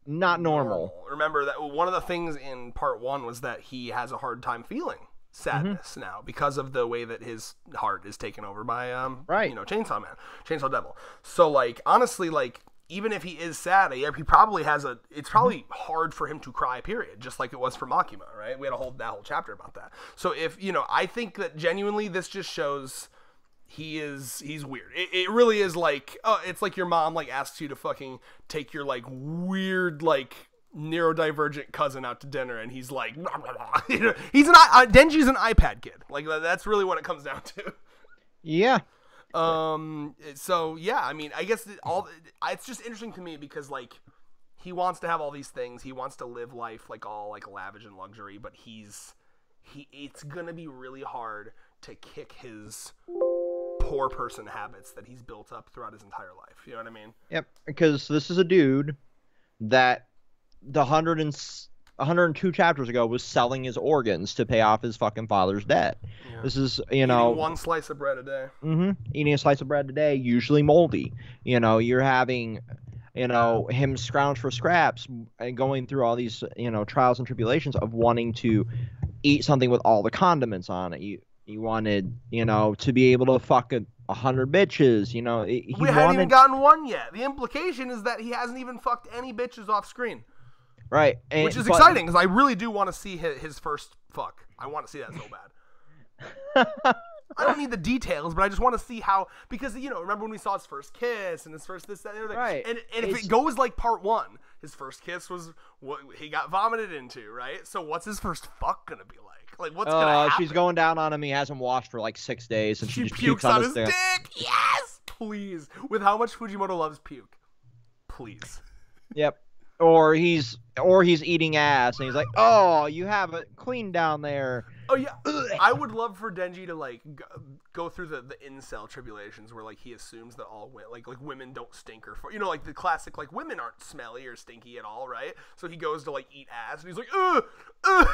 Not normal. Remember that one of the things in part one was that he has a hard time feeling sadness Mm-hmm. now because of the way that his heart is taken over by um Right. you know Chainsaw Man, Chainsaw Devil. So like honestly, like even if he is sad, he he probably has a. It's probably hard for him to cry. Period. Just like it was for Makima, right? We had a whole that whole chapter about that. So if you know, I think that genuinely this just shows he is he's weird. It, it really is like oh, it's like your mom like asks you to fucking take your like weird like neurodivergent cousin out to dinner, and he's like, you know, he's an i- uh, Denji's an iPad kid. Like that's really what it comes down to. Yeah. Um. So yeah, I mean, I guess all it's just interesting to me because like he wants to have all these things. He wants to live life like all like lavish and luxury, but he's he. It's gonna be really hard to kick his poor person habits that he's built up throughout his entire life. You know what I mean? Yep. Because this is a dude that the hundred and 102 chapters ago was selling his organs to pay off his fucking father's debt. Yeah. This is, you know, Eating one slice of bread a day. hmm eating a slice of bread today, usually moldy. You know, you're having, you know, him scrounge for scraps and going through all these, you know, trials and tribulations of wanting to eat something with all the condiments on it. You you wanted, you know, to be able to fuck a, a hundred bitches. You know, he we haven't even gotten one yet. The implication is that he hasn't even fucked any bitches off screen, right, and, which is but- exciting because I really do want to see his, his first fuck. I want to see that so bad. I don't need the details, but I just want to see how because you know, remember when we saw his first kiss and his first this that and everything. Right. And and if It's- it goes like part one, his first kiss was what he got vomited into, right? So what's his first fuck gonna be like? Like what's gonna Uh, happen? she's going down on him. He hasn't washed for like six days, and she, she just pukes, pukes, on, on his dick. dick. Yes, please. With how much Fujimoto loves puke, please. Yep. Or he's or he's eating ass, and he's like, "Oh, you have it clean down there." Oh yeah, I would love for Denji to like go, through the the incel tribulations where like he assumes that all wo- like like women don't stink or you know like the classic like women aren't smelly or stinky at all, right? So he goes to like eat ass and he's like, ugh, ugh.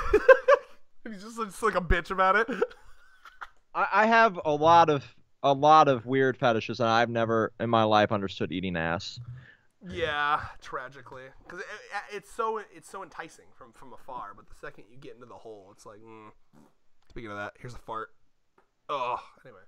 and he's just, just like a bitch about it. I, I have a lot of a lot of weird fetishes, and I've never in my life understood eating ass. Yeah, tragically, because it, it, it's so it's so enticing from from afar, but the second you get into the hole, it's like. Mm. Speaking of that, here's a fart. Oh, anyway,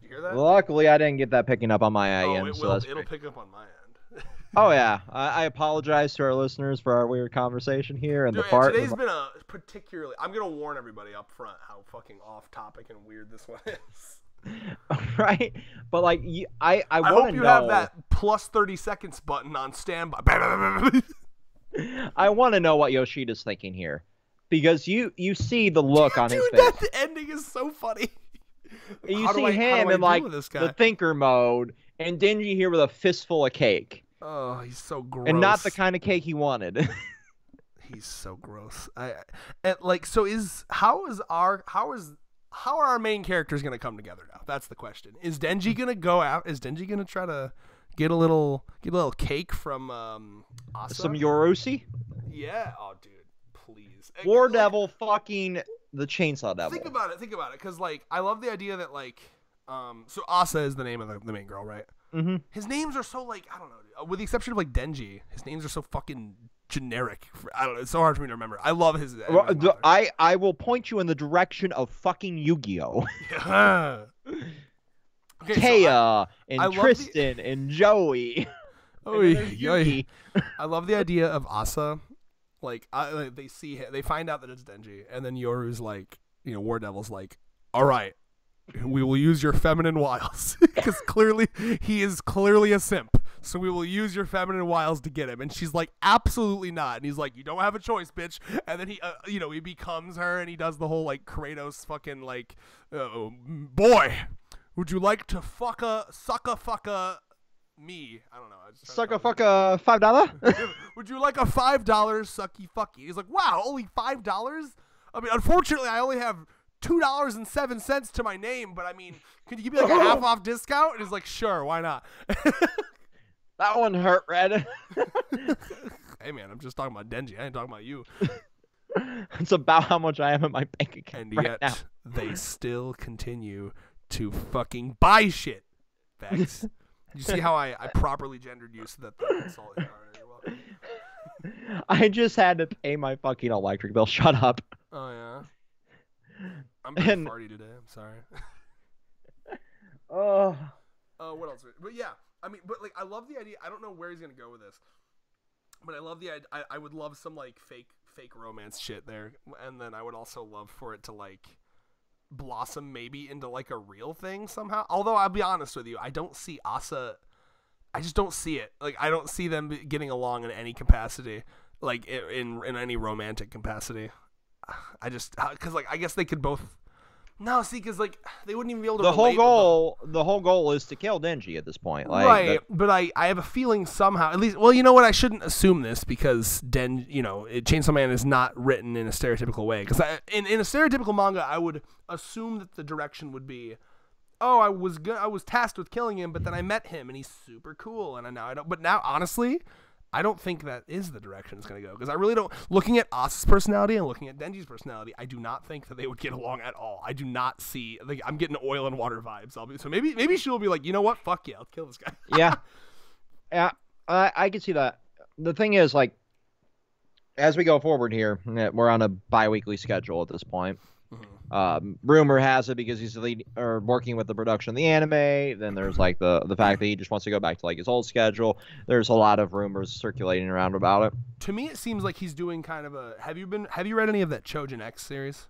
did you hear that? Luckily, I didn't get that picking up on my oh, end, it will. It'll great. pick up on my end. Oh yeah, I, I apologize to our listeners for our weird conversation here and Dude, the fart. today's been a particularly. I'm gonna warn everybody up front how fucking off topic and weird this one is. right? But like, you, I I, I want hope you know. have that plus 30 seconds button on standby. I want to know what Yoshida's thinking here, because you you see the look on Dude, his face. that ending is so funny. You How see I- him I in like the thinker mode, and Denji here with a fistful of cake, Oh, he's so gross. and not the kind of cake he wanted. He's so gross. I and like so is how is our how is how are our main characters gonna come together now? That's the question. Is Denji gonna go out? Is Denji gonna try to get a little get a little cake from um Asa? Some Yorosi, yeah. Oh, dude, please. And, War like, Devil, fucking the Chainsaw Devil. Think about it. Think about it. Because like I love the idea that like um so Asa is the name of the, the main girl, right? Mm-hmm. His names are so like I don't know, with the exception of like Denji, his names are so fucking generic. I don't know. It's so hard for me to remember. I love his. Well, the- I I will point you in the direction of fucking Yu-Gi-Oh. Yeah. okay, so I- Taya and I love the- Tristan and Joey. oh, yeah, then there's yeah, yeah. Yugi. I love the idea of Asa. Like, I, like they see him, they find out that it's Denji, and then Yoru's like, you know, War Devil's like, all right, we will use your feminine wiles because clearly he is clearly a simp. So we will use your feminine wiles to get him. And she's like, absolutely not. And he's like, you don't have a choice, bitch. And then he, uh, you know, he becomes her and he does the whole like Kratos fucking like, uh, boy, would you like to fuck a suck a fuck a me? I don't know. I just Suck a fuck a five dollar. would you like a five dollars sucky fucky? He's like, wow, only five dollars. I mean, unfortunately, I only have two dollars and seven cents to my name, but I mean, could you give me like a half off discount? And he's like, sure, why not? that one hurt, Red. hey man, I'm just talking about Denji. I ain't talking about you. it's about how much I have in my bank account And right yet now. they still continue to fucking buy shit. Vex. you see how I, I properly gendered you so that the insult is alright. You're welcome. I just had to pay my fucking electric bill. Shut up. Oh yeah. I'm pretty And- farty today. I'm sorry. Oh. Uh, what else? But yeah, I mean, but like, I love the idea. I don't know where he's gonna go with this, but I love the idea. I, I would love some like fake fake romance shit there, and then I would also love for it to like blossom maybe into like a real thing somehow. Although I'll be honest with you, I don't see Asa. I just don't see it. Like I don't see them getting along in any capacity, like in in any romantic capacity. I just because like I guess they could both. No, see, because like they wouldn't even be able to. The whole goal, the whole goal is to kill Denji at this point. Like, right, but I, I have a feeling somehow, at least, well, you know what? I shouldn't assume this because Den, you know, it, Chainsaw Man is not written in a stereotypical way. Because in, in a stereotypical manga, I would assume that the direction would be, oh, I was go- I was tasked with killing him, but then I met him and he's super cool, and I now I don't. But now, honestly, I don't think that is the direction it's going to go because I really don't. Looking at Asa's personality and looking at Denji's personality, I do not think that they would get along at all. I do not see. Like, I'm getting oil and water vibes. I'll be so maybe maybe she'll be like, you know what? Fuck yeah, I'll kill this guy. yeah, yeah, I I can see that. The thing is, like, as we go forward here, eh, we're on a bi-weekly schedule at this point. Um, rumor has it because he's lead or working with the production of the anime. Then there's like the the fact that he just wants to go back to like his old schedule. There's a lot of rumors circulating around about it. to me, it seems like he's doing kind of a. Have you been? Have you read any of that Chojin X series?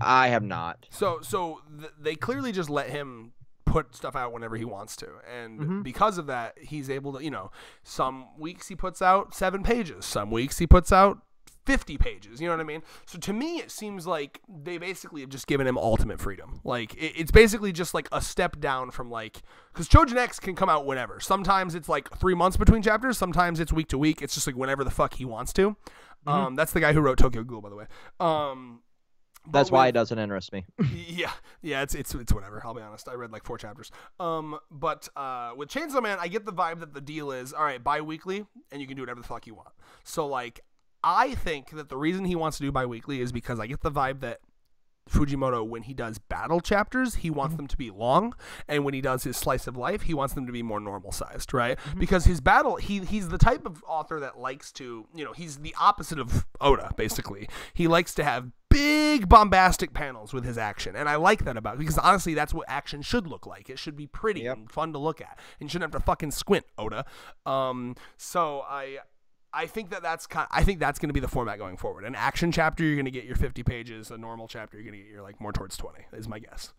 I have not. So so th- they clearly just let him put stuff out whenever he wants to and Mhm. because of that he's able to you know some weeks he puts out 7 pages some weeks he puts out 50 pages you know what i mean so to me it seems like they basically have just given him ultimate freedom like it, it's basically just like a step down from like because Chojin X can come out whenever sometimes it's like three months between chapters sometimes it's week to week it's just like whenever the fuck he wants to um that's the guy who wrote Tokyo Ghoul by the way um but That's why it doesn't interest me. yeah, yeah, it's it's it's whatever. I'll be honest. I read like four chapters. Um, but uh, with Chainsaw Man, I get the vibe that the deal is all right, bi-weekly, and you can do whatever the fuck you want. So like, I think that the reason he wants to do bi-weekly is because I get the vibe that Fujimoto, when he does battle chapters, he wants them to be long, and when he does his slice of life, he wants them to be more normal sized, right? Because his battle, he he's the type of author that likes to, you know, he's the opposite of Oda, basically. He likes to have big bombastic panels with his action, and I like that about because honestly, that's what action should look like. It should be pretty Yep. and fun to look at, and you shouldn't have to fucking squint, Oda. Um, so I. I think that that's kind. I think that's going to be the format going forward. An action chapter, you're going to get your 50 pages. A normal chapter, you're going to get your like more towards 20. Is my guess.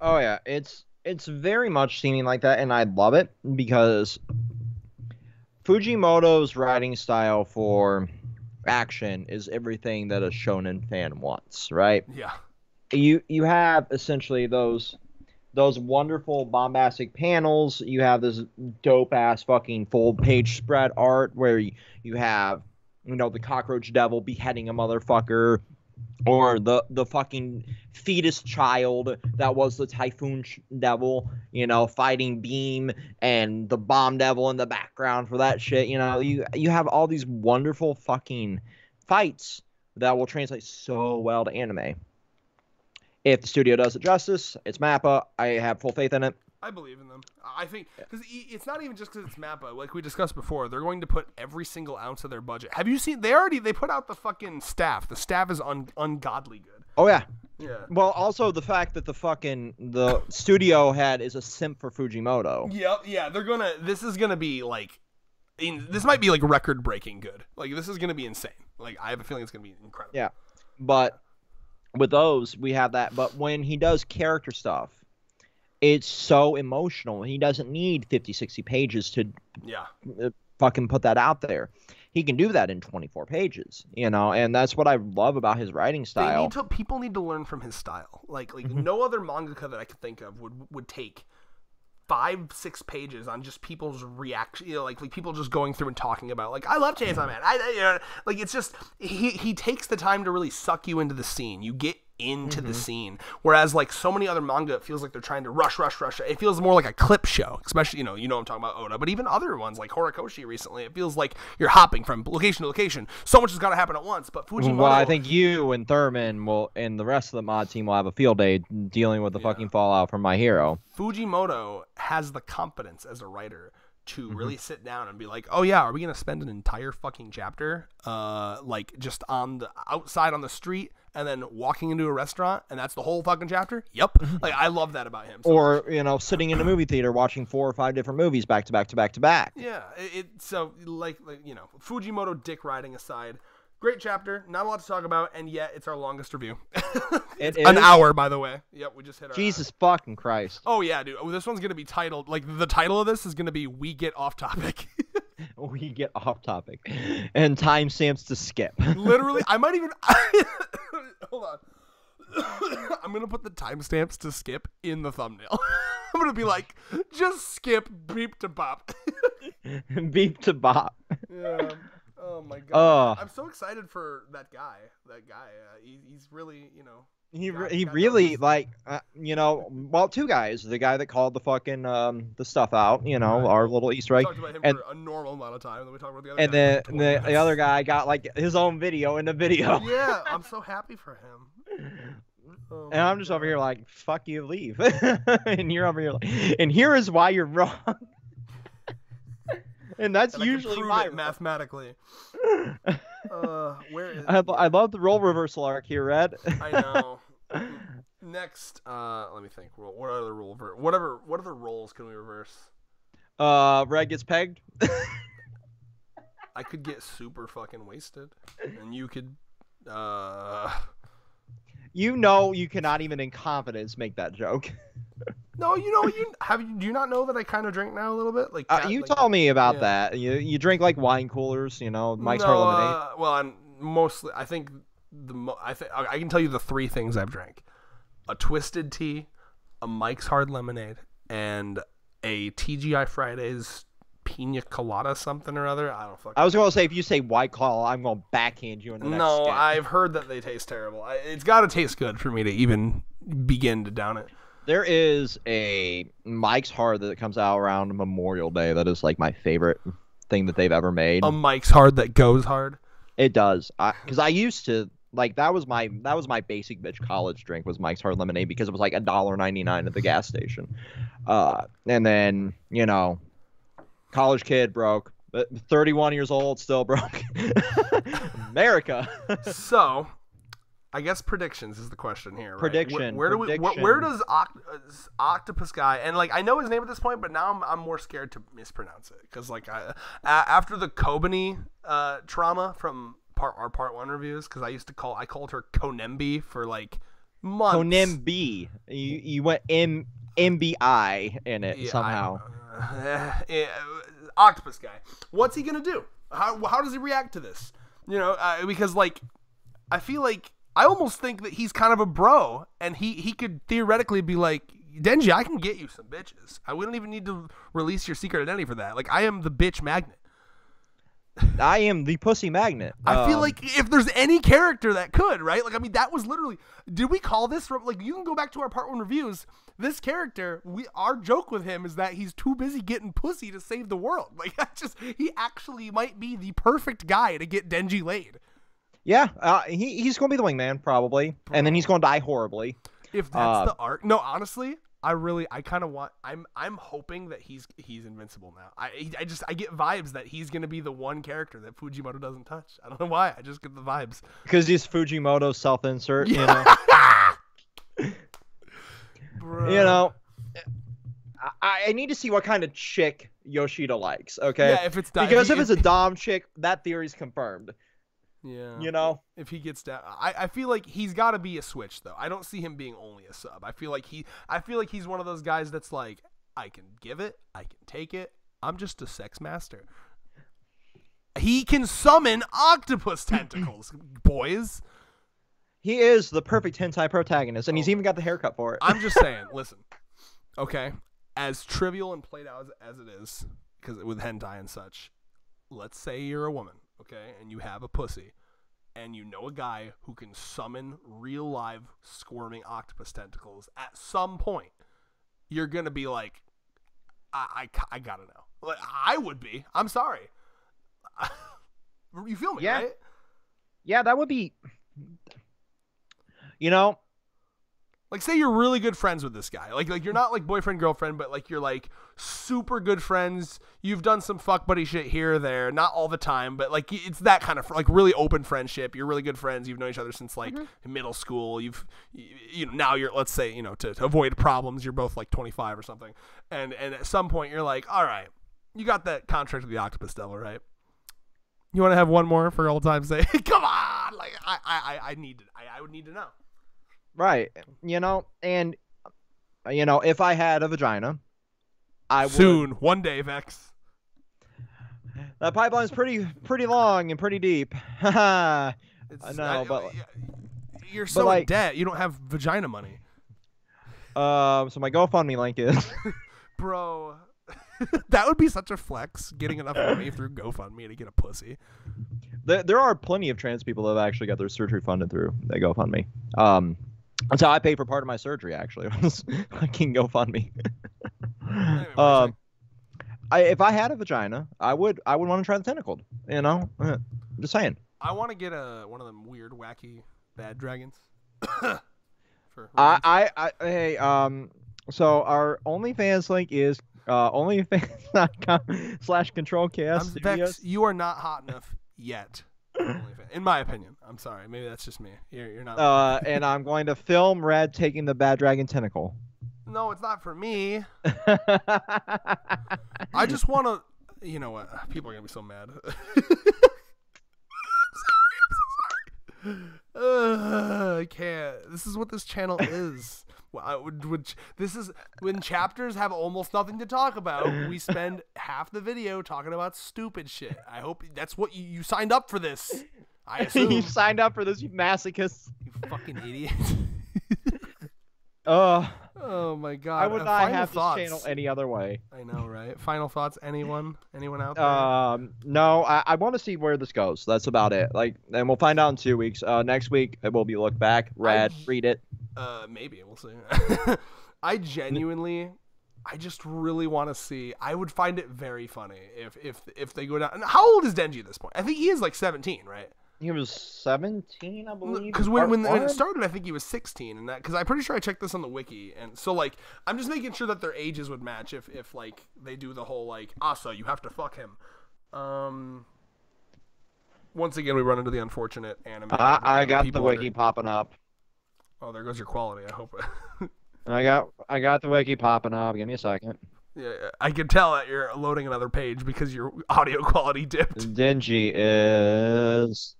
Oh yeah, it's it's very much seeming like that, and I love it because Fujimoto's writing style for action is everything that a shonen fan wants, right? Yeah. You you have essentially those those wonderful bombastic panels. You have this dope ass fucking full page spread art where you, you have you know the cockroach devil beheading a motherfucker or the the fucking fetus child that was the typhoon ch- devil you know fighting beam and the bomb devil in the background for that shit you know you you have all these wonderful fucking fights that will translate so well to anime if the studio does it justice it's mappa i have full faith in it I believe in them. I think because it's not even just because it's Mappa. Like we discussed before, they're going to put every single ounce of their budget. Have you seen? They already they put out the fucking staff. The staff is un, ungodly good. oh yeah Yeah. well also the fact that the fucking the studio head is a simp for fujimoto Yep. Yeah. They're gonna. This is gonna be like. In, this might be like record breaking good. Like this is gonna be insane. Like I have a feeling it's gonna be incredible. Yeah. but with those we have that. But when he does character stuff, it's so emotional. He doesn't need 50, 60 pages to Yeah. fucking put that out there. He can do that in 24 pages, you know, and that's what I love about his writing They style. need to people need to learn from his style. Like like Mhm. no other mangaka that I could think of would would take five six pages on just people's reaction you know like like people just going through and talking about like I love Chainsaw Man. I, I you know like it's just he he takes the time to really suck you into the scene. You get into the scene whereas like so many other manga it feels like they're trying to rush rush rush it feels more like a clip show especially you know you know I'm talking about Oda but even other ones like Horikoshi recently it feels like you're hopping from location to location so much has got to happen at once but Fujimoto Well, I think you and Thurman will, and the rest of the mod team will have a field day dealing with the Yeah. fucking fallout from My Hero. Fujimoto has the competence as a writer to Mm-hmm. really sit down and be like, "Oh yeah, are we gonna spend an entire fucking chapter, uh, like just on the outside on the street, and then walking into a restaurant, and that's the whole fucking chapter?" Yep. Mm-hmm. Like I love that about him. So, Or you know, sitting in a movie theater watching four or five different movies back to back to back to back. yeah, it, so like, like you know, Fujimoto dick riding aside. Great chapter, not a lot to talk about, and yet it's our longest review. It An hour, by the way. Yep, we just hit our Jesus fucking Christ! Oh yeah, dude. Oh, this one's gonna be titled like the title of this is gonna be "We Get Off Topic." We get off topic, and timestamps to skip. Literally, I might even hold on. I'm gonna put the timestamps to skip in the thumbnail. I'm gonna be like, just skip beep to bop. Beep to bop. yeah. Oh my god. Ugh. I'm so excited for that guy. That guy. Uh, he, he's really, you know. He re- he really like uh, you know well two guys the guy that called the fucking um the stuff out you know Right. our little Easter We egg talked about him and- for a normal amount of time, and then we talked about the other and guy then the, 20 the other guy got like his own video in the video Yeah, I'm so happy for him. Oh and I'm just over here like fuck you leave and you're over here like and here is why you're wrong and that's And usually my mathematically. Uh, where is? I, I love the role reversal arc here Red I know. Next, uh, let me think. What other rule? Ver- whatever. What other roles can we reverse? uh Red gets pegged I could get super fucking wasted, and you could. Uh, you know you cannot even in confidence make that joke no, you know you have you. Do you not know that I kind of drink now a little bit? Like Uh, you like, told me about yeah. that. You you drink like wine coolers, you know, Mike's no, Hard Lemonade. uh, well, I'm mostly. I think the. Mo- I think I can tell you the three things I've drank: a twisted tea, a Mike's Hard Lemonade, and a TGI Fridays pina colada something or other. I don't fucking. I was going to say if you say White Claw, I'm going to backhand you in the next No, sketch. I've heard that they taste terrible. I, it's got to taste good for me to even begin to down it. There is a Mike's Hard that comes out around Memorial Day that is like my favorite thing that they've ever made. A Mike's hard that goes hard. it does. Cuz I, used to like that was my that was my basic bitch college drink was Mike's Hard Lemonade because it was like a dollar ninety nine at the gas station. Uh and then, you know, college kid broke. 31 years old, still broke. America. so, I guess predictions is the question here. Right? Where- Prediction, Where, do we? Where, where does Oct- uh, Octopus guy? And like I know his name at this point, but now I'm, I'm more scared to mispronounce it because like I, a- after the Kobeni uh, trauma from part our part one reviews, because I used to call I called her Konembi for like months. Konembi. You you went M MBI in it Yeah, somehow. don't know. Yeah, octopus guy. What's he gonna do? How how does he react to this? You know, uh, because like, I feel like I almost think that he's kind of a bro, and he he could theoretically be like. Denji, I can get you some bitches. I wouldn't even need to release your secret identity for that. Like, I am the bitch magnet. I am the pussy magnet. I feel Um, like if there's any character that could, right? Like, I mean, that was literally. Did we call this from? Like, you can go back to our part one reviews. This character, we our joke with him is that he's too busy getting pussy to save the world. Like, that's just he actually might be the perfect guy to get Denji laid. yeah, uh, he he's going to be the wingman probably, and then he's going to die horribly. If that's Uh, the arc. No, honestly, I really, I kind of want. I'm, I'm hoping that he's he's invincible now. I, I just, I get vibes that he's gonna be the one character that Fujimoto doesn't touch. I don't know why. I just get the vibes. Because he's Fujimoto self-insert, you know. Bruh. you know, I, I need to see what kind of chick Yoshida likes. Okay, Yeah, if it's because if it's a dom chick, that theory's confirmed. Yeah. You know, if he gets down I, I feel like he's got to be a switch though. I don't see him being only a sub. I feel like he i feel like he's one of those guys that's like i can give it i can take it. I'm just a sex master. He can summon octopus tentacles boys. He is the perfect hentai protagonist, and he's Oh. even got the haircut for it. i'm just saying listen. Okay as trivial and played out as, as it is because with hentai and such let's say you're a woman okay and you have a pussy and you know a guy who can summon real live squirming octopus tentacles at some point you're gonna be like i i, I gotta know like, i would be i'm sorry you feel me Yeah. right yeah, that would be. You know, Like say you're really good friends with this guy. Like like you're not like boyfriend girlfriend, but like you're like super good friends. You've done some fuck buddy shit here or there, not all the time, but like it's that kind of like really open friendship. You're really good friends. You've known each other since like mm-hmm. middle school. You've you, know now you're let's say you know to, to avoid problems. You're both like 25 or something, and and at some point you're like, all right, you got that contract with the octopus devil, right? You want to have one more for old time's sake? Come on, like I I I- I need to, I I would need to know. Right? You know, and uh, you know, if I had a vagina, I would. Soon, one day, Vex. That pipeline's pretty pretty long and pretty deep. I know, but- you're so in like- debt. You don't have vagina money, um, so my GoFundMe link is. bro. that would be such a flex. Getting enough money through GoFundMe to get a pussy. there, there are plenty of trans people that have actually got their surgery funded through they GoFundMe. Um, that's how I paid for part of my surgery. Actually, I can what were you um, I, if I had a vagina, I would I would want to try the tentacled. You know, Uh, just saying. I want to get a one of them weird, wacky, bad dragons. For I. I, I hey um. So our OnlyFans link is uh OnlyFans.com slash Control Chaos I'm. Vex, you are not hot enough yet. In my opinion, I'm sorry. Maybe that's just me. You're, you're not. Uh, and I'm going to film Red taking the bad dragon tentacle. no, it's not for me. I just want to. You know what? People are gonna be so mad. Uh, I can't. This is what this channel is. Uh, would, would, this is when chapters have almost nothing to talk about. We spend half the video talking about stupid shit. I hope that's what you, you signed up for this. I assume. you you signed up for this, you masochist. You fucking idiot. Uh, oh my god. I would Uh, not have thoughts. this channel any other way. I know, right? Final thoughts. Anyone? Anyone out there? Um, no, I, I want to see where this goes. That's about it. Like, and we'll find out in two weeks. Uh, next week it will be look back. Rad, I- read it. Uh, maybe we'll see. I genuinely, I just really want to see. I would find it very funny if if if they go down. and How old is Denji at this point? I think he is like seventeen, right? He was seventeen, I believe. Because when when, when it started, I think he was sixteen, and that because I'm pretty sure I checked this on the wiki, and so like I'm just making sure that their ages would match if if like they do the whole like Asa, you have to fuck him. Um. Once again, we run into the unfortunate anime. I, I got the wiki under- popping up. Oh, there goes your quality. I hope. I got I got the wiki popping up. Give me a second. Yeah, I can tell that you're loading another page because your audio quality dipped. Denji is.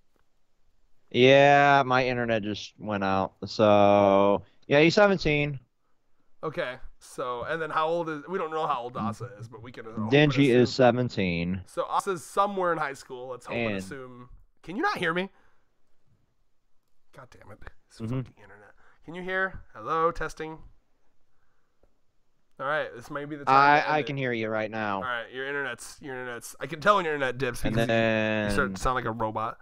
Yeah, my internet just went out. So yeah, he's seventeen. Okay, so and then how old is? We don't know how old Asa is, but we can. Denji is seventeen. So Asa's somewhere in high school. Let's hope and, And- assume. Can you not hear me? God damn it! This Mhm. fucking internet. Can you hear? Hello, testing. All right, this may be the time. I I can hear you right now. All right, your internet's your internet's. I can tell when your internet dips And because you- then you start to sound like a robot.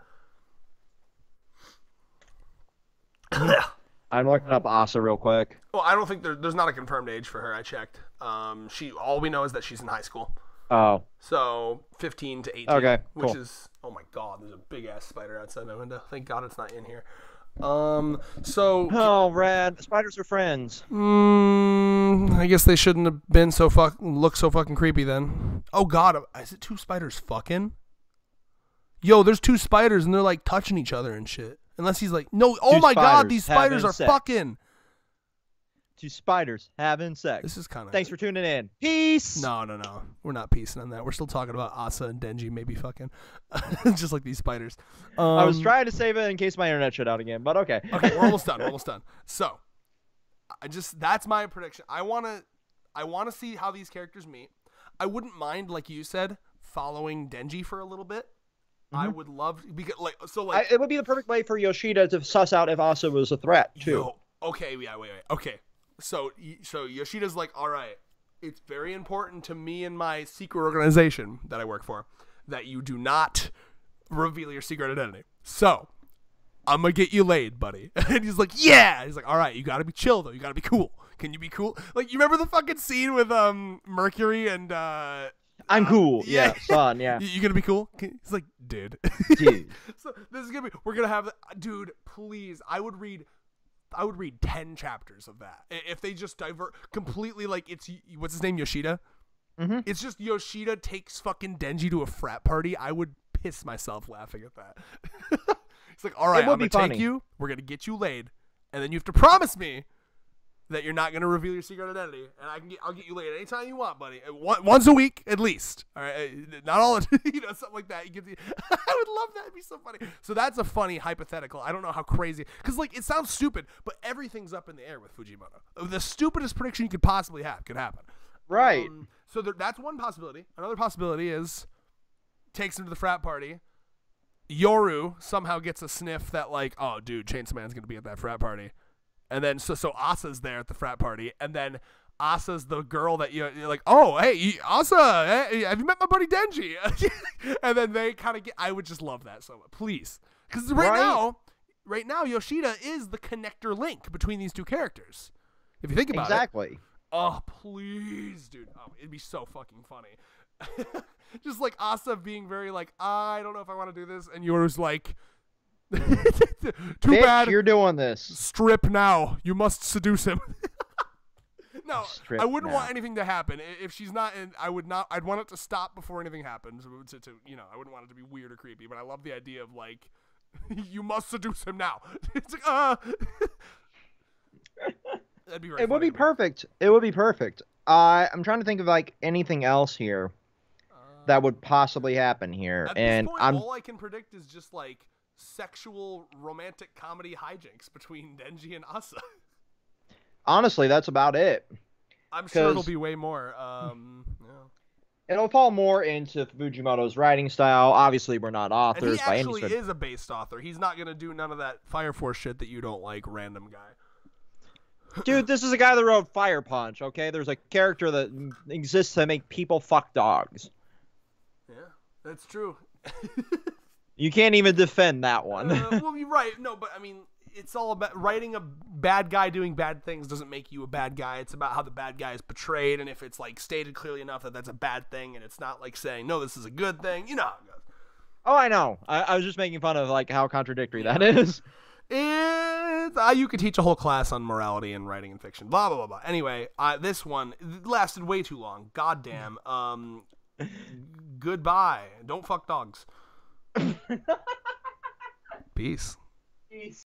I'm looking up Asa real quick. Well, I don't think there, there's not a confirmed age for her. I checked. Um, she all we know is that she's in high school, Oh, so 15 to 18. Okay, which cool. is oh my god, there's a big ass spider outside my window. Thank God it's not in here. Um, so oh, rad. Spiders are friends. mm, I guess they shouldn't have been so fuck look so fucking creepy then. Oh god, is it two spiders fucking? Yo, there's two spiders and they're like touching each other and shit. Unless he's like, no, oh Two my god, these spiders are sex. fucking. to spiders having sex. This is kind of. Thanks for tuning in. Peace. No, no, no. We're not peacing on that. We're still talking about Asa and Denji maybe fucking, just like these spiders. Um, I was trying to save it in case my internet shut out again, but okay. Okay, we're almost done. We're almost done. So, I just that's my prediction. I wanna, I wanna see how these characters meet. I wouldn't mind, like you said, following Denji for a little bit. I would love because like so I, like it would be the perfect way for Yoshida to suss out if Asa was a threat too. Yo, okay, yeah, wait, wait. Okay. So so Yoshida's like, "All right, it's very important to me and my secret organization that I work for that you do not reveal your secret identity." So, I'm going to get you laid, buddy. And he's like, "Yeah." He's like, "All right, you got to be chill though. You got to be cool. Can you be cool?" Like, you remember the fucking scene with um Mercury and uh I'm uh, cool. yeah. Yeah, son. Yeah. you, gonna be cool? He's like, dude. Dude. so this is gonna be. We're gonna have, dude. Please, I would read. I would read ten chapters of that if they just divert completely. Like it's what's his name, Yoshida. Mhm. It's just Yoshida takes fucking Denji to a frat party. I would piss myself laughing at that. It's like, all right, I'm gonna take funny. you. We're gonna get you laid, and then you have to promise me that you're not gonna reveal your secret identity, and I can get, I'll get you laid anytime you want, buddy. Uh, once a week at least. All right, Uh, not all, you know, something like that. You get the, I would love that. It'd be so funny. So that's a funny hypothetical. I don't know how crazy, because like it sounds stupid, but everything's up in the air with Fujimoto. Uh, The stupidest prediction you could possibly have could happen. Right. Um, so there, that's one possibility. Another possibility is takes him to the frat party. Yoru somehow gets a sniff that like, oh, dude, Chainsaw Man's gonna be at that frat party, and then so so Asa's there at the frat party, and then Asa's the girl that you, you're like, oh, hey, you- Asa, hey, have you met my buddy Denji? and then they kind of get. I would just love that so much, please, because right, Right. now, right now, Yoshida is the connector link between these two characters. If you think about it, Exactly. Oh, please, dude. Oh, it'd be so fucking funny. Just like Asa being very like, I don't know if I want to do this, and yours like, too Bitch, bad. you're doing this. Strip now. You must seduce him. no, Strip I wouldn't want anything to happen. If she's not in, I would not. I'd want it to stop before anything happens. To, to you know, I wouldn't want it to be weird or creepy. But I love the idea of like, you must seduce him now. it's like, uh. That'd be right. It would be perfect. It would be perfect. Uh, I'm trying to think of like anything else here that would possibly happen here, At and this point, I'm all I can predict is just like sexual romantic comedy hijinks between Denji and Asa. honestly that's about it. I'm sure it'll be way more. Um, yeah. It'll fall more into Fujimoto's writing style. Obviously, we're not authors by any is a based author. He's not gonna do none of that Fire Force shit that you don't like, random guy. Dude, this is a guy that wrote Fire Punch. Okay, there's a character that exists to make people fuck dogs. Yeah, that's true. You can't even defend that one. uh, well, you're right. No, but I mean, it's all about writing a bad guy doing bad things doesn't make you a bad guy. It's about how the bad guy is portrayed, and if it's like stated clearly enough that that's a bad thing, and it's not like saying no, this is a good thing. You know how it goes. oh, I know. I, I was just making fun of like how contradictory that is. It's uh, you could teach a whole class on morality and writing and fiction. Blah blah blah blah. Anyway, uh, this one lasted way too long. Goddamn. Um, goodbye. Don't fuck dogs. Peace.